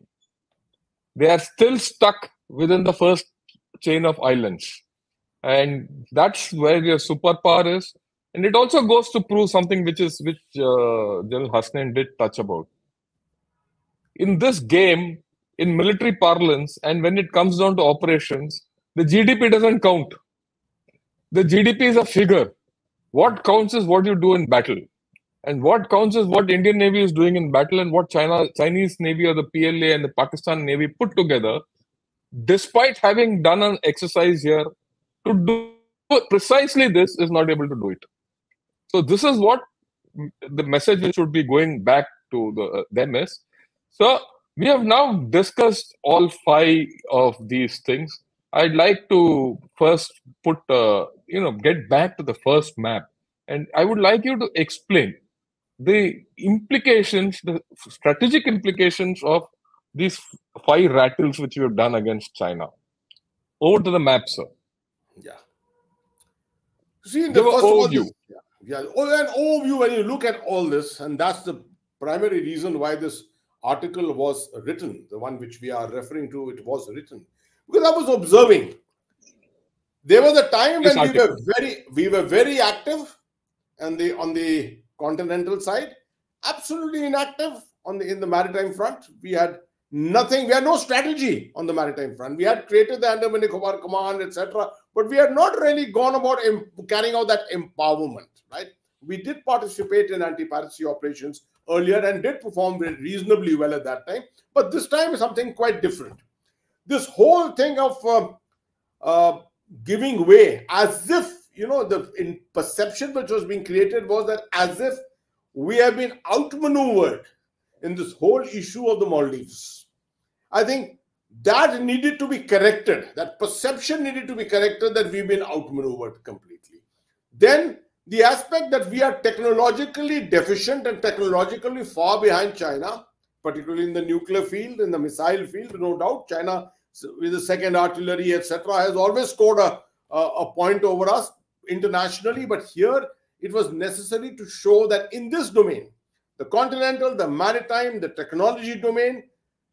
They are still stuck within the first chain of islands. And that's where their superpower is. And it also goes to prove something which is which uh, General Hasnain did touch about. in this game, in military parlance, and when it comes down to operations, the GDP doesn't count. The GDP is a figure. What counts is what you do in battle. And what counts is what Indian Navy is doing in battle and what China, Chinese Navy or the PLA and the Pakistan Navy put together, despite having done an exercise here to do precisely this, is not able to do it. So this is what the message which should be going back to the, uh, them is. So we have now discussed all five of these things. I'd like to first put, uh, you know, get back to the first map. And I would like you to explain the implications, the strategic implications of these five rattles which you have done against China. Over to the map, sir. Yeah. See, in the first overview. All, yeah, yeah. Oh, an overview when you look at all this, and that's the primary reason why this article was written, the one which we are referring to, it was written. Because I was observing. There was a time when we were very we were very active and the on the continental side, absolutely inactive on the in the maritime front. We had nothing. We had no strategy on the maritime front. We had created the Andaman Nicobar Command, etc., but we had not really gone about carrying out that empowerment. Right? We did participate in anti-piracy operations earlier and did perform reasonably well at that time. But this time is something quite different. This whole thing of uh, uh, giving way as if you know, the in perception which was being created was that as if we have been outmaneuvered in this whole issue of the Maldives. I think that needed to be corrected. That perception needed to be corrected that we've been outmaneuvered completely. Then the aspect that we are technologically deficient and technologically far behind China, particularly in the nuclear field, in the missile field, no doubt, China with the second artillery, etc., has always scored a, a, a point over us internationally, but here it was necessary to show that in this domain, the continental, the maritime, the technology domain,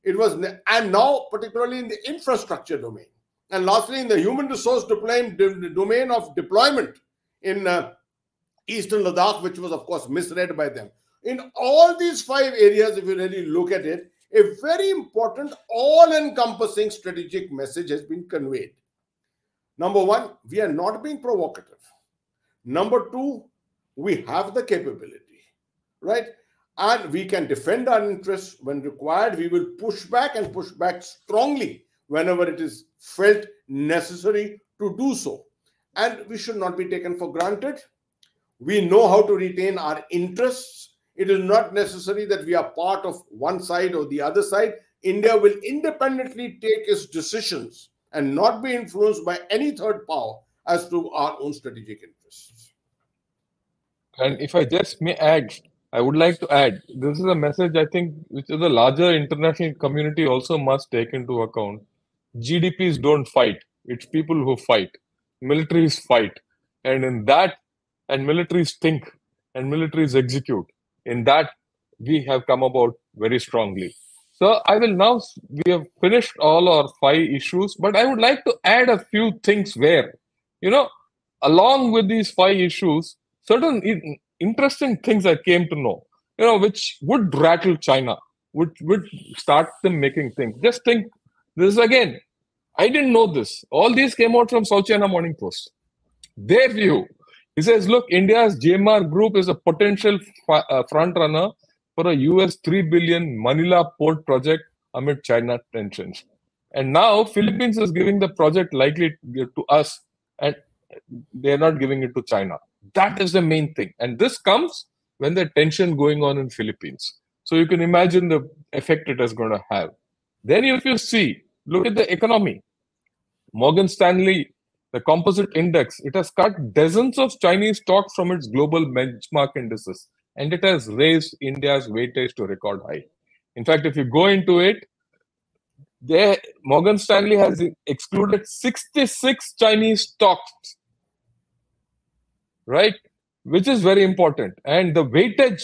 it was, and now particularly in the infrastructure domain. And lastly, in the human resource domain, domain of deployment in uh, Eastern Ladakh, which was, of course, misread by them. In all these five areas, if you really look at it, a very important, all encompassing strategic message has been conveyed. Number one, we are not being provocative. Number two, we have the capability, right? And we can defend our interests when required. We will push back and push back strongly whenever it is felt necessary to do so. And we should not be taken for granted. We know how to retain our interests. It is not necessary that we are part of one side or the other side. India will independently take its decisions and not be influenced by any third power as to our own strategic interests. And if I just may add, I would like to add this is a message I think which the larger international community also must take into account. GDPs don't fight, it's people who fight. Militaries fight. And in that, and militaries think and militaries execute. In that, we have come about very strongly. So I will now, we have finished all our five issues, but I would like to add a few things where, you know, along with these five issues, certain interesting things I came to know, you know, which would rattle China, would, would start them making things. Just think, this is again, I didn't know this. All these came out from South China Morning Post. Their view. He says, look, India's GMR group is a potential uh, front runner for a US 3 billion Manila port project amid China tensions. And now Philippines is giving the project likely to us and they're not giving it to China. That is the main thing. And this comes when the tension going on in Philippines. So you can imagine the effect it is going to have. Then if you see, look at the economy. Morgan Stanley, the composite index, it has cut dozens of Chinese stocks from its global benchmark indices and it has raised India's weightage to record high. In fact, if you go into it, there Morgan Stanley has excluded 66 Chinese stocks, right? Which is very important. And the weightage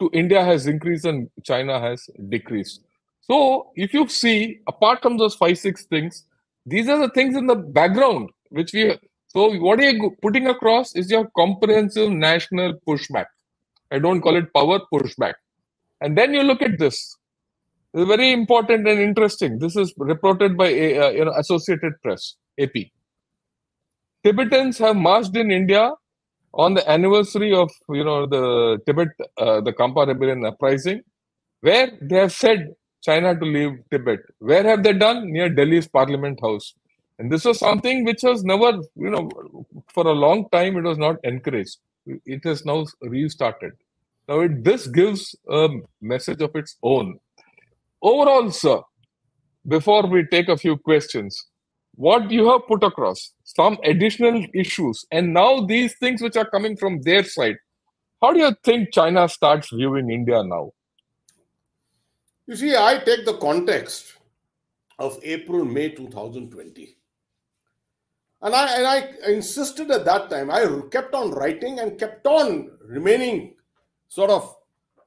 to India has increased and China has decreased. So if you see, apart from those five, six things, these are the things in the background which we so what are you putting across is your comprehensive national pushback I don't call it power pushback. And then you look at this. very important and interesting. This is reported by uh, you know Associated Press, AP. Tibetans have marched in India on the anniversary of you know the Tibet, uh, the Khampa rebellion uprising, where they have said China to leave Tibet. Where have they done? Near Delhi's Parliament House. And this was something which was never, you know, for a long time it was not encouraged. It has now restarted. Now it, this gives a message of its own. Overall, sir, before we take a few questions, what you have put across, some additional issues, and now these things which are coming from their side, how do you think China starts viewing India now? You see, I take the context of April, May 2020. And I, and I insisted at that time, I kept on writing and kept on remaining sort of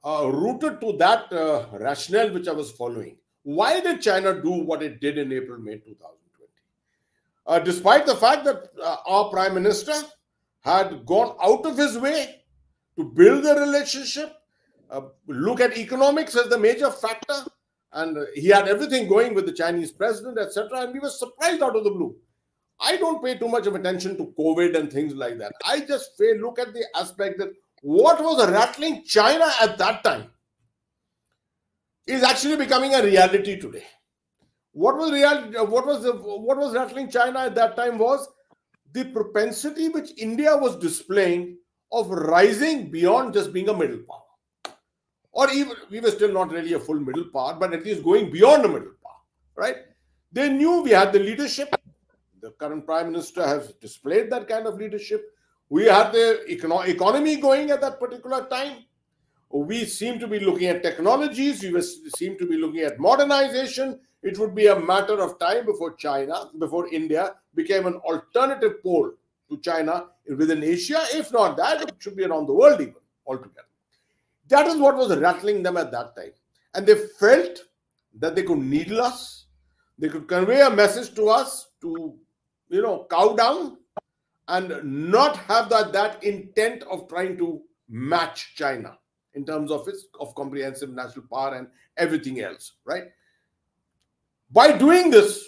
uh, rooted to that uh, rationale which I was following. Why did China do what it did in April, May 2020? Uh, despite the fact that uh, our Prime Minister had gone out of his way to build the relationship, uh, look at economics as the major factor, and he had everything going with the Chinese president, etc. And we were surprised out of the blue. I don't pay too much of attention to COVID and things like that. I just look at the aspect that what was rattling China at that time is actually becoming a reality today. What was reality? What was the, what was rattling China at that time was the propensity which India was displaying of rising beyond just being a middle power, or even we were still not really a full middle power, but at least going beyond a middle power. Right? They knew we had the leadership the current prime minister has displayed that kind of leadership. We had the econo economy going at that particular time. We seem to be looking at technologies. We seem to be looking at modernization. It would be a matter of time before China, before India became an alternative pole to China within Asia. If not that, it should be around the world even altogether. That is what was rattling them at that time. And they felt that they could needle us. They could convey a message to us to you know, cow down and not have that, that intent of trying to match China in terms of its of comprehensive national power and everything else, right? By doing this,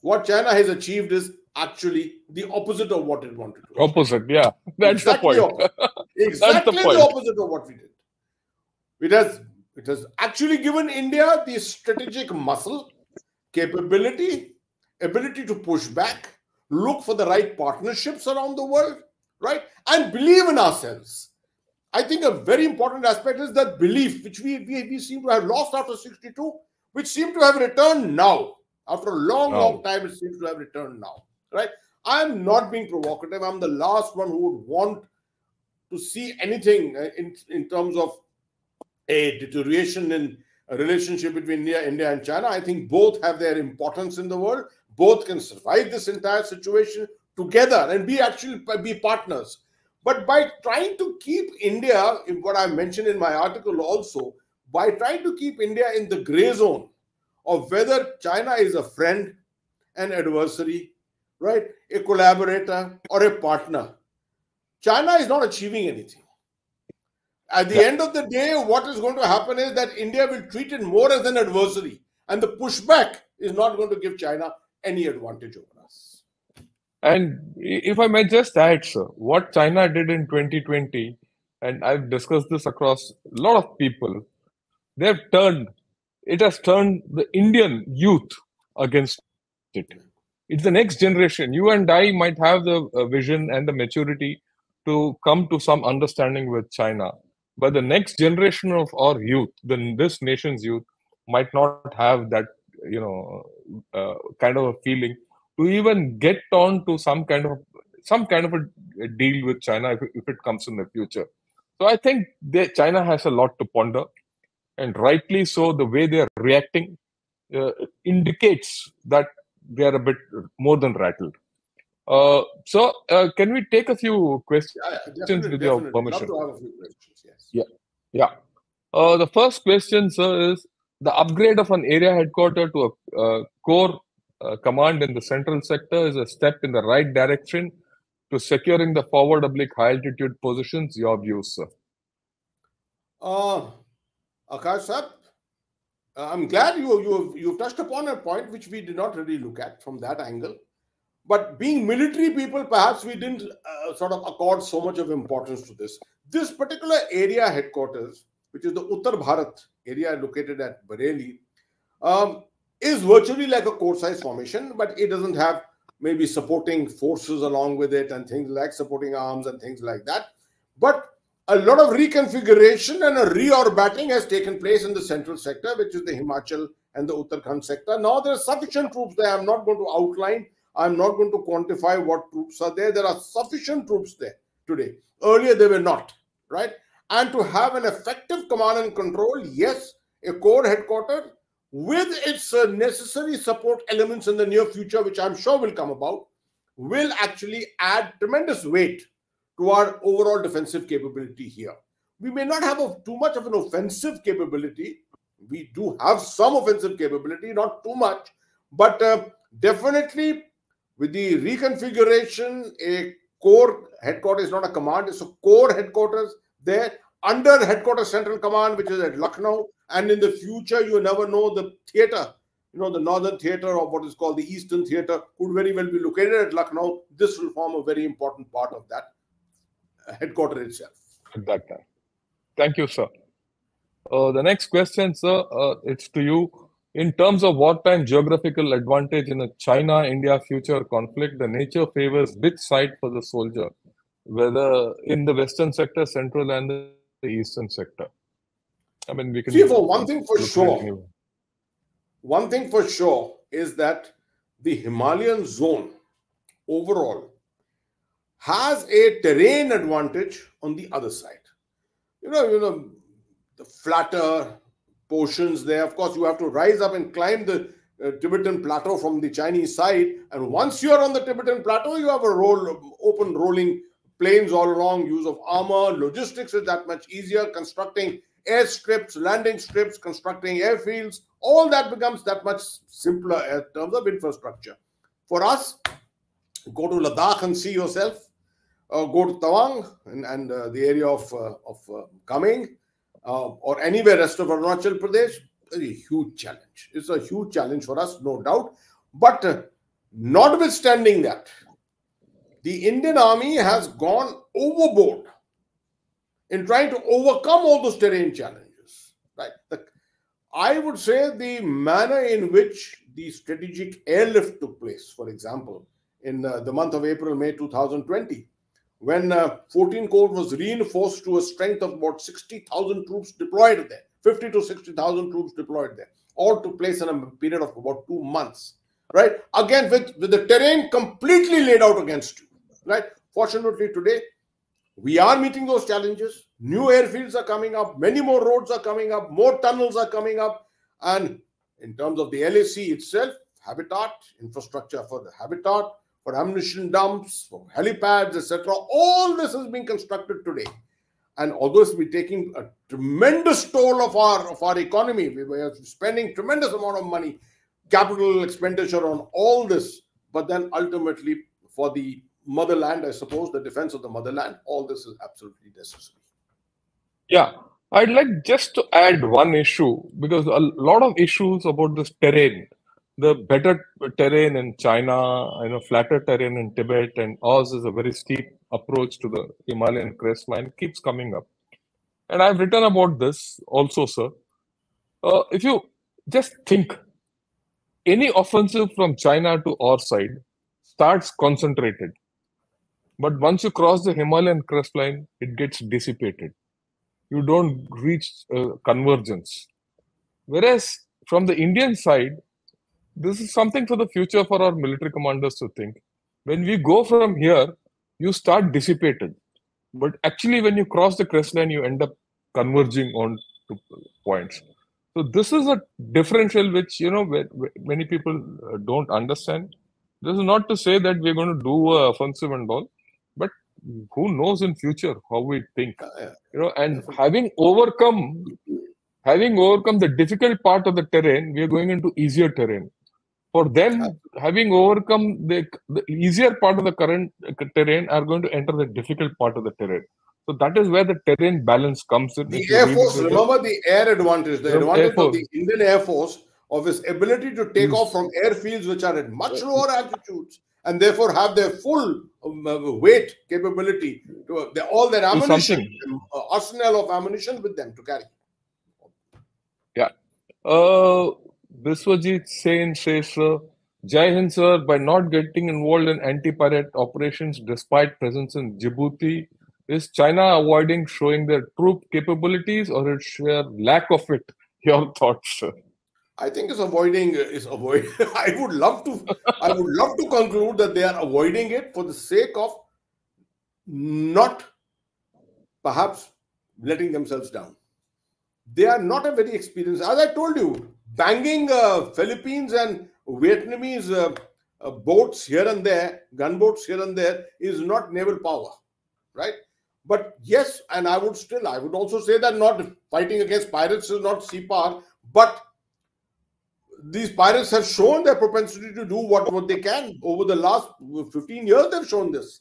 what China has achieved is actually the opposite of what it wanted to. Opposite, yeah. <laughs> That's exactly <laughs> the point. exactly the, point. the opposite of what we did. It has it has actually given India the strategic muscle, capability, ability to push back, look for the right partnerships around the world, right? And believe in ourselves. I think a very important aspect is that belief, which we, we, we seem to have lost after 62, which seem to have returned now. After a long, long time, it seems to have returned now, right? I'm not being provocative. I'm the last one who would want to see anything uh, in, in terms of a deterioration in a relationship between India, India and China. I think both have their importance in the world both can survive this entire situation together and be actually be partners. But by trying to keep india in what i mentioned in my article also by trying to keep india in the gray zone of whether china is a friend an adversary right a collaborator or a partner china is not achieving anything. At the end of the day what is going to happen is that india will treat it more as an adversary and the pushback is not going to give china any advantage over us. And if I may just add, sir, what China did in 2020, and I've discussed this across a lot of people, they've turned, it has turned the Indian youth against it. It's the next generation. You and I might have the uh, vision and the maturity to come to some understanding with China. But the next generation of our youth, then this nation's youth, might not have that you know uh, kind of a feeling to even get on to some kind of some kind of a deal with China if, if it comes in the future. So I think they, China has a lot to ponder, and rightly so. The way they are reacting uh, indicates that they are a bit more than rattled. Uh, so, uh, can we take a few questions yeah, with your permission? Yes. Yeah, yeah. Uh, the first question, sir, is the upgrade of an area headquarter to a corps uh, command in the central sector is a step in the right direction to securing the forward oblique high altitude positions. Your views, sir? Uh, Akash sir, Uh, I'm glad you you you've touched upon a point which we did not really look at from that angle. But being military people, perhaps we didn't uh, sort of accord so much of importance to this. This particular area headquarters, which is the Uttar Bharat area located at Bareilly, um, is virtually like a corps-size formation, but it doesn't have maybe supporting forces along with it and things like supporting arms and things like that. But a lot of reconfiguration and a reorbiting has taken place in the central sector, which is the Himachal and the Uttarakhand sector. Now there are sufficient troops there. I'm not going to outline, I'm not going to quantify what troops are there. There are sufficient troops there today. Earlier, they were not, right? And to have an effective command and control, yes, a corps headquarters with its uh, necessary support elements in the near future, which I'm sure will come about, will actually add tremendous weight to our overall defensive capability here. We may not have a, too much of an offensive capability. We do have some offensive capability, not too much, but uh, definitely with the reconfiguration, a corps headquarters is not a command, it's a corps headquarters there under headquarters central command, which is at Lucknow. And in the future, you never know the theater, you know, the northern theater or what is called the eastern theater could very well be located at Lucknow. This will form a very important part of that headquarter itself. At that time. Thank you, sir. Uh, the next question, sir, uh, it's to you. In terms of wartime geographical advantage in a China-India future conflict, the nature favors which side for the soldier, whether in the western sector, central, and the eastern sector? I mean, we can see for one thing for sure. One thing for sure is that the Himalayan zone overall has a terrain advantage on the other side. You know, you know, the flatter portions there. Of course, you have to rise up and climb the uh, Tibetan plateau from the Chinese side. And once you are on the Tibetan plateau, you have a roll, open rolling plains all along, use of armor, logistics is that much easier, constructing airstrips, landing strips, constructing airfields, all that becomes that much simpler in terms of infrastructure. For us, go to Ladakh and see yourself uh, go to Tawang and, and uh, the area of, uh, of uh, uh, or anywhere rest of Arunachal Pradesh, a huge challenge. It's a huge challenge for us, no doubt. But uh, notwithstanding that, the Indian Army has gone overboard in trying to overcome all those terrain challenges. Right? The, I would say the manner in which the strategic airlift took place, for example, in uh, the month of April, May 2020, when uh, 14 Corps was reinforced to a strength of about 60,000 troops deployed there, 50 to 60,000 troops deployed there, all took place in a period of about two months, right? Again, with, with the terrain completely laid out against you, right? Fortunately, today, we are meeting those challenges. New airfields are coming up, many more roads are coming up, more tunnels are coming up. And in terms of the LAC itself, habitat, infrastructure for the habitat, for ammunition dumps, for helipads, etc. All this is being constructed today. And although it's been taking a tremendous toll of our of our economy, we were spending tremendous amount of money, capital expenditure on all this, but then ultimately for the motherland, I suppose, the defense of the motherland, all this is absolutely necessary. Yeah, I'd like just to add one issue because a lot of issues about this terrain the better terrain in China, you know, flatter terrain in Tibet, and ours is a very steep approach to the Himalayan crest line keeps coming up. And I've written about this also, sir. Uh, if you just think any offensive from China to our side starts concentrated, but once you cross the Himalayan crest line, it gets dissipated. You don't reach uh, convergence. Whereas from the Indian side, this is something for the future for our military commanders to think. When we go from here, you start dissipated. But actually, when you cross the crest line, you end up converging on to points. So this is a differential which you know many people uh, don't understand. This is not to say that we're going to do a offensive and all, but who knows in future how we think, you know. And having overcome, having overcome the difficult part of the terrain, we are going into easier terrain for them having overcome the, the easier part of the current terrain are going to enter the difficult part of the terrain So that is where the terrain balance comes in. The Air Force, remember the air advantage, the advantage of the Indian Air Force of its ability to take mm. off from airfields which are at much lower altitudes and therefore have their full uh, weight capability to uh, all their ammunition, uh, arsenal of ammunition with them to carry. Yeah. Uh, Biswajit Sen says, uh, Jai Hind, sir, by not getting involved in anti-pirate operations despite presence in Djibouti, is China avoiding showing their troop capabilities or its sheer lack of it? <laughs> Your thoughts, sir? I think it's avoiding is avoid. <laughs> I would love to. I would love to conclude that they are avoiding it for the sake of not perhaps letting themselves down. They are not a very experienced. As I told you, banging uh, Philippines and Vietnamese uh, uh, boats here and there, gunboats here and there, is not naval power, right? But yes, and I would still, I would also say that not fighting against pirates is not sea power, but these pirates have shown their propensity to do what, what they can over the last 15 years they've shown this.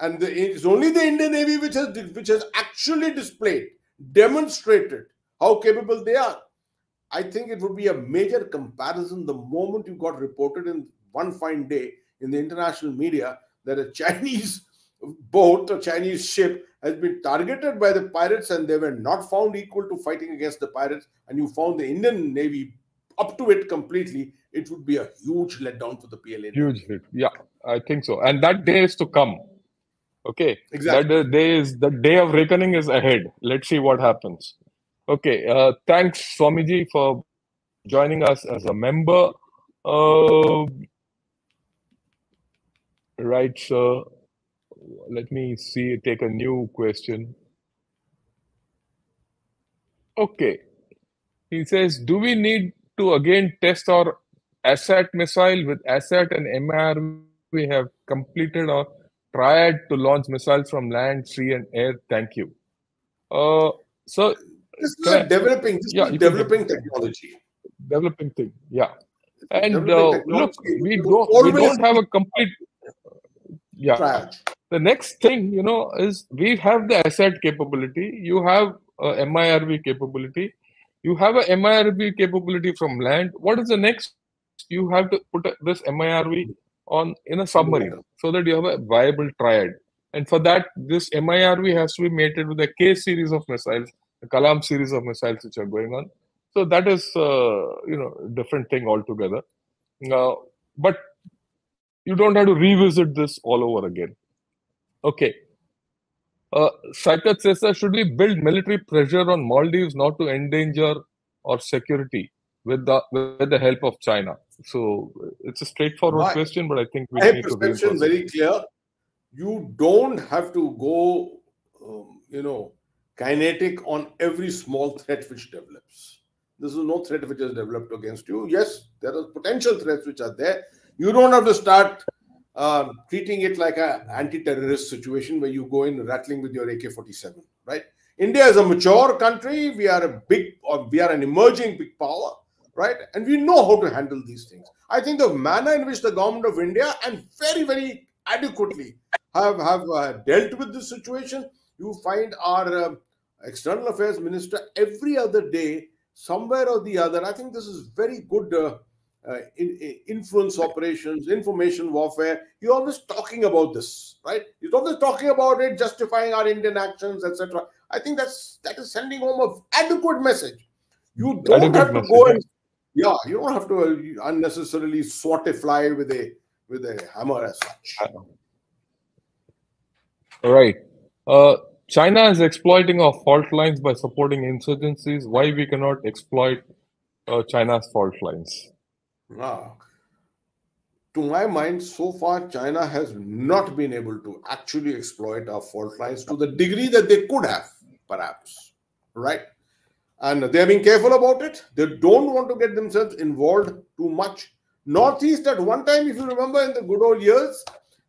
And the, it's only the indian navy which has which has actually displayed demonstrated how capable they are. I think it would be a major comparison the moment you got reported in one fine day in the international media that a <laughs> chinese boat a chinese ship has been targeted by the pirates and they were not found equal to fighting against the pirates and you found the indian navy up to it completely, it would be a huge letdown for the PLA. Huge hit. Yeah, I think so. And that day is to come. Okay. Exactly. That day is the day of reckoning is ahead. Let's see what happens. Okay. Uh, thanks, Swamiji, for joining us as a member. Uh, right, sir. Let me see, take a new question. Okay. He says, do we need to again test our ASAT missile with ASAT and MIRV. We have completed our triad to launch missiles from land, sea, and air. Thank you. Uh, so this is a developing, this yeah, developing technology. Developing thing, yeah. And uh, look, we don't, we don't have a complete. Yeah. Triad. The next thing, you know, is we have the ASAT capability. You have uh, MIRV capability you have a MIRV capability from land. What is the next? You have to put this MIRV on in a submarine so that you have a viable triad. And for that, this MIRV has to be mated with a K series of missiles, the Kalam series of missiles which are going on. So that is, uh, you know, different thing altogether. Uh, but you don't have to revisit this all over again. Okay. Uh, Saikat says, should we build military pressure on Maldives not to endanger our security with the with the help of China? So it's a straightforward My, question, but I think we need to perception very clear. You don't have to go, um, you know, kinetic on every small threat which develops. This is no threat which is developed against you. Yes, there are potential threats which are there. You don't have to start um, treating it like an anti-terrorist situation where you go in rattling with your AK-47, right? India is a mature country. We are a big, or we are an emerging big power, right? And we know how to handle these things. I think the manner in which the government of India and very, very adequately have have uh, dealt with this situation. You find our uh, external affairs minister every other day, somewhere or the other. I think this is very good. Uh, uh, in, in influence operations, information warfare. You're always talking about this, right? You're always talking about it, justifying our Indian actions, etc. I think that's that is sending home an adequate message. You don't adequate have to message. go and yeah, you don't have to unnecessarily swat a fly with a with a hammer as such. All right. Uh, China is exploiting our fault lines by supporting insurgencies. Why we cannot exploit uh, China's fault lines? Ah. To my mind, so far, China has not been able to actually exploit our fault lines to the degree that they could have, perhaps. Right? And they're being careful about it. They don't want to get themselves involved too much. Northeast, at one time, if you remember in the good old years,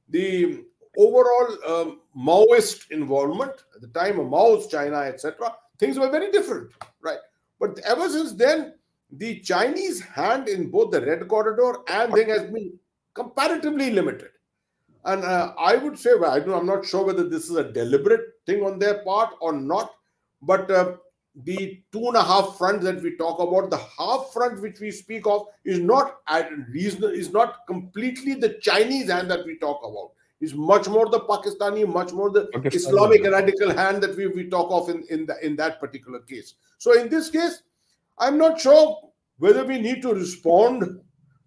the overall um, Maoist involvement at the time of Mao's China, etc., things were very different, right? But ever since then, the Chinese hand in both the Red Corridor and thing has been comparatively limited. And uh, I would say, well, I am not sure whether this is a deliberate thing on their part or not. But uh, the two and a half fronts that we talk about, the half front which we speak of, is not at reason is not completely the Chinese hand that we talk about. It's much more the Pakistani, much more the Pakistani. Islamic radical hand that we, we talk of in in, the, in that particular case. So in this case, I'm not sure whether we need to respond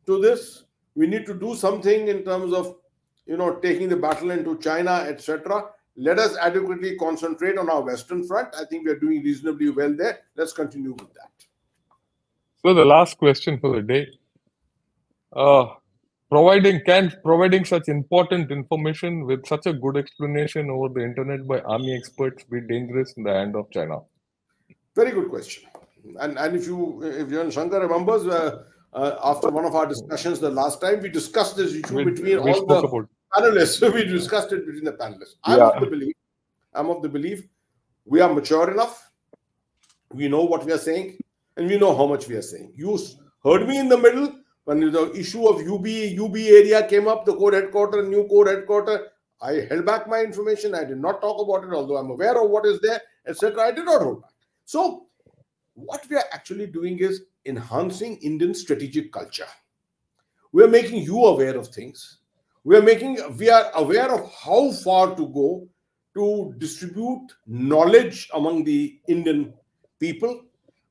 to this. We need to do something in terms of you know taking the battle into China, etc let us adequately concentrate on our western front. I think we are doing reasonably well there. Let's continue with that. So the last question for the day. Uh, providing can providing such important information with such a good explanation over the internet by army experts be dangerous in the hand of China? Very good question. And and if you if Gen Shankar remembers, uh, uh, after one of our discussions the last time, we discussed this issue we, between we all the about panelists. <laughs> we discussed it between the panelists. I'm yeah. of the belief, I'm of the belief we are mature enough. We know what we are saying, and we know how much we are saying. You heard me in the middle when the issue of UB UB area came up, the corps headquarter, new corps headquarter, I held back my information. I did not talk about it, although I'm aware of what is there, etc. I did not hold back. So, what we are actually doing is enhancing Indian strategic culture. We are making you aware of things we are making we are aware of how far to go to distribute knowledge among the indian people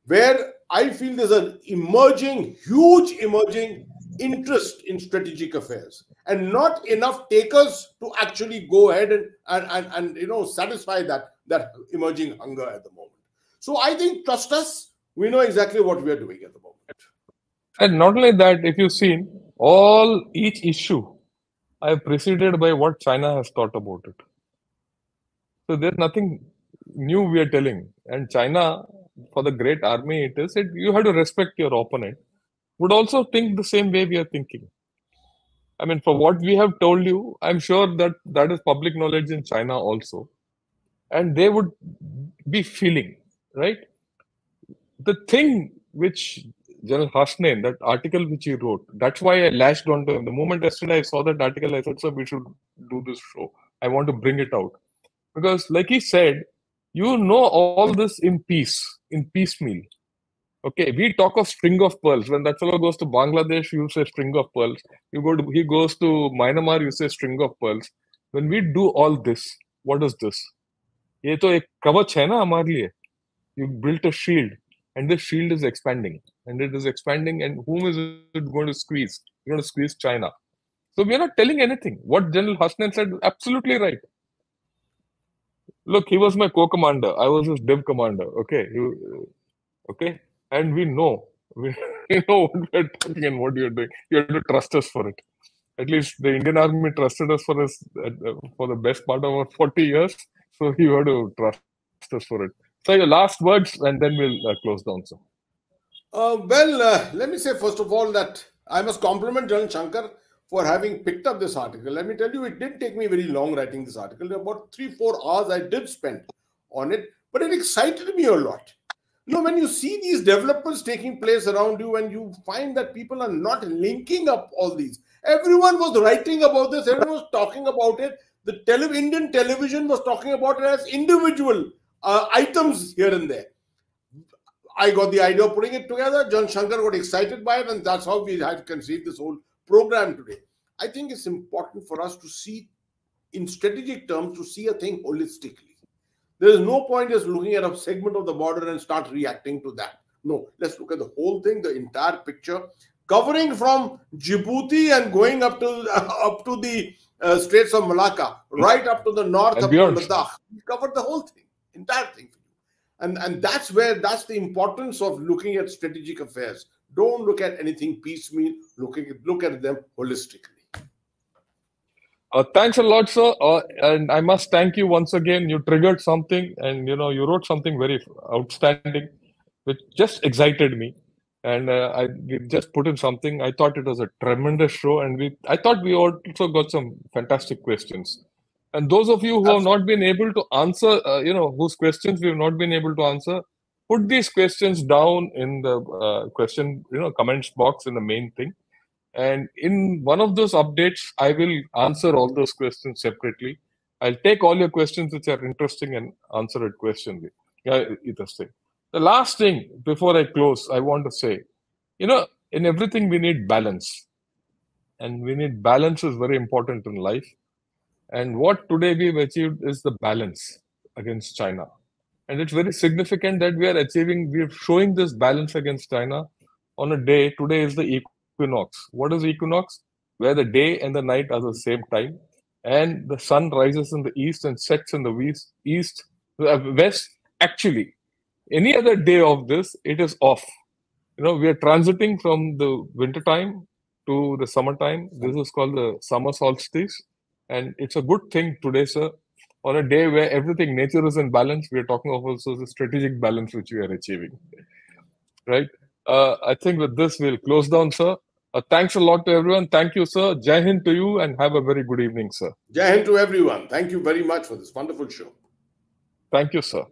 where i feel there's an emerging huge emerging interest in strategic affairs and not enough takers to actually go ahead and and, and, and you know satisfy that that emerging hunger at the moment so i think trust us we know exactly what we are doing at the moment and not only that if you've seen all each issue I have preceded by what China has thought about it. So there's nothing new we are telling. And China, for the great army it is, it, you have to respect your opponent, would also think the same way we are thinking. I mean, for what we have told you, I'm sure that that is public knowledge in China also. And they would be feeling, right? The thing which General Harsnane, that article which he wrote, that's why I lashed onto him. The moment yesterday I saw that article, I said, sir, we should do this show. I want to bring it out. Because, like he said, you know all this in peace, in piecemeal. Okay, we talk of string of pearls. When that fellow goes to Bangladesh, you say string of pearls. You go to he goes to Myanmar, you say string of pearls. When we do all this, what is this? ये तो एक कवच है ना हमारे लिए. you built a shield, and the shield is expanding and it is expanding. And whom is it going to squeeze? You're going to squeeze China. So we're not telling anything. What General Hasnain said, absolutely right. Look, he was my corps commander. I was his div commander. Okay, okay, and we know, we, <laughs> know what we're talking and what you're doing. You have to trust us for it. At least the Indian Army trusted us for us uh, for the best part of our 40 years. So you have to trust us for it. So your last words, and then we'll uh, close down, sir. Uh, well, uh, let me say first of all that I must compliment Gen Shankar for having picked up this article. Let me tell you, it did take me very long writing this article. About three, four hours I did spend on it, but it excited me a lot. You know, when you see these developments taking place around you and you find that people are not linking up all these, everyone was writing about this, everyone was talking about it. The tele- Indian television was talking about it as individual uh, items here and there. I got the idea of putting it together. Gen Shankar got excited by it, and that's how we had conceived this whole program today. I think it's important for us to see, in strategic terms, to see a thing holistically. There is no point just looking at a segment of the border and start reacting to that. No, let's look at the whole thing, the entire picture, covering from Djibouti and going up to uh, <laughs> up to the uh, Straits of Malacca, right up to the north and of Ladakh. We covered the whole thing, entire thing and and that's where that's the importance of looking at strategic affairs. Don't look at anything piecemeal looking at, look at them holistically. Uh, thanks a lot sir. Uh, and i must thank you once again. You triggered something and you know you wrote something very outstanding which just excited me. And uh, i just put in something. I thought it was a tremendous show and we i thought we also got some fantastic questions and those of you who Absolutely. have not been able to answer, uh, you know, whose questions we have not been able to answer, put these questions down in the uh, question, you know, comments box in the main thing. And in one of those updates, I will answer all those questions separately. I'll take all your questions which are interesting and answer it question. Yeah, interesting. The last thing before I close, I want to say, you know, in everything we need balance. And we need balance is very important in life. And what today we've achieved is the balance against China. And it's very significant that we are achieving, we're showing this balance against China on a day. Today is the equinox. What is equinox? Where the day and the night are the same time. And the sun rises in the east and sets in the west, east, uh, west. Actually, any other day of this, it is off. You know, we are transiting from the winter time to the summertime. This is called the summer solstice. And it's a good thing today, sir, on a day where everything nature is in balance we are talking of also the strategic balance which we are achieving. Right? Uh, i think with this we'll close down sir. Uh, thanks a lot to everyone. Thank you sir. Jai hind to you and have a very good evening sir. Jai hind to everyone. Thank you very much for this wonderful show. Thank you sir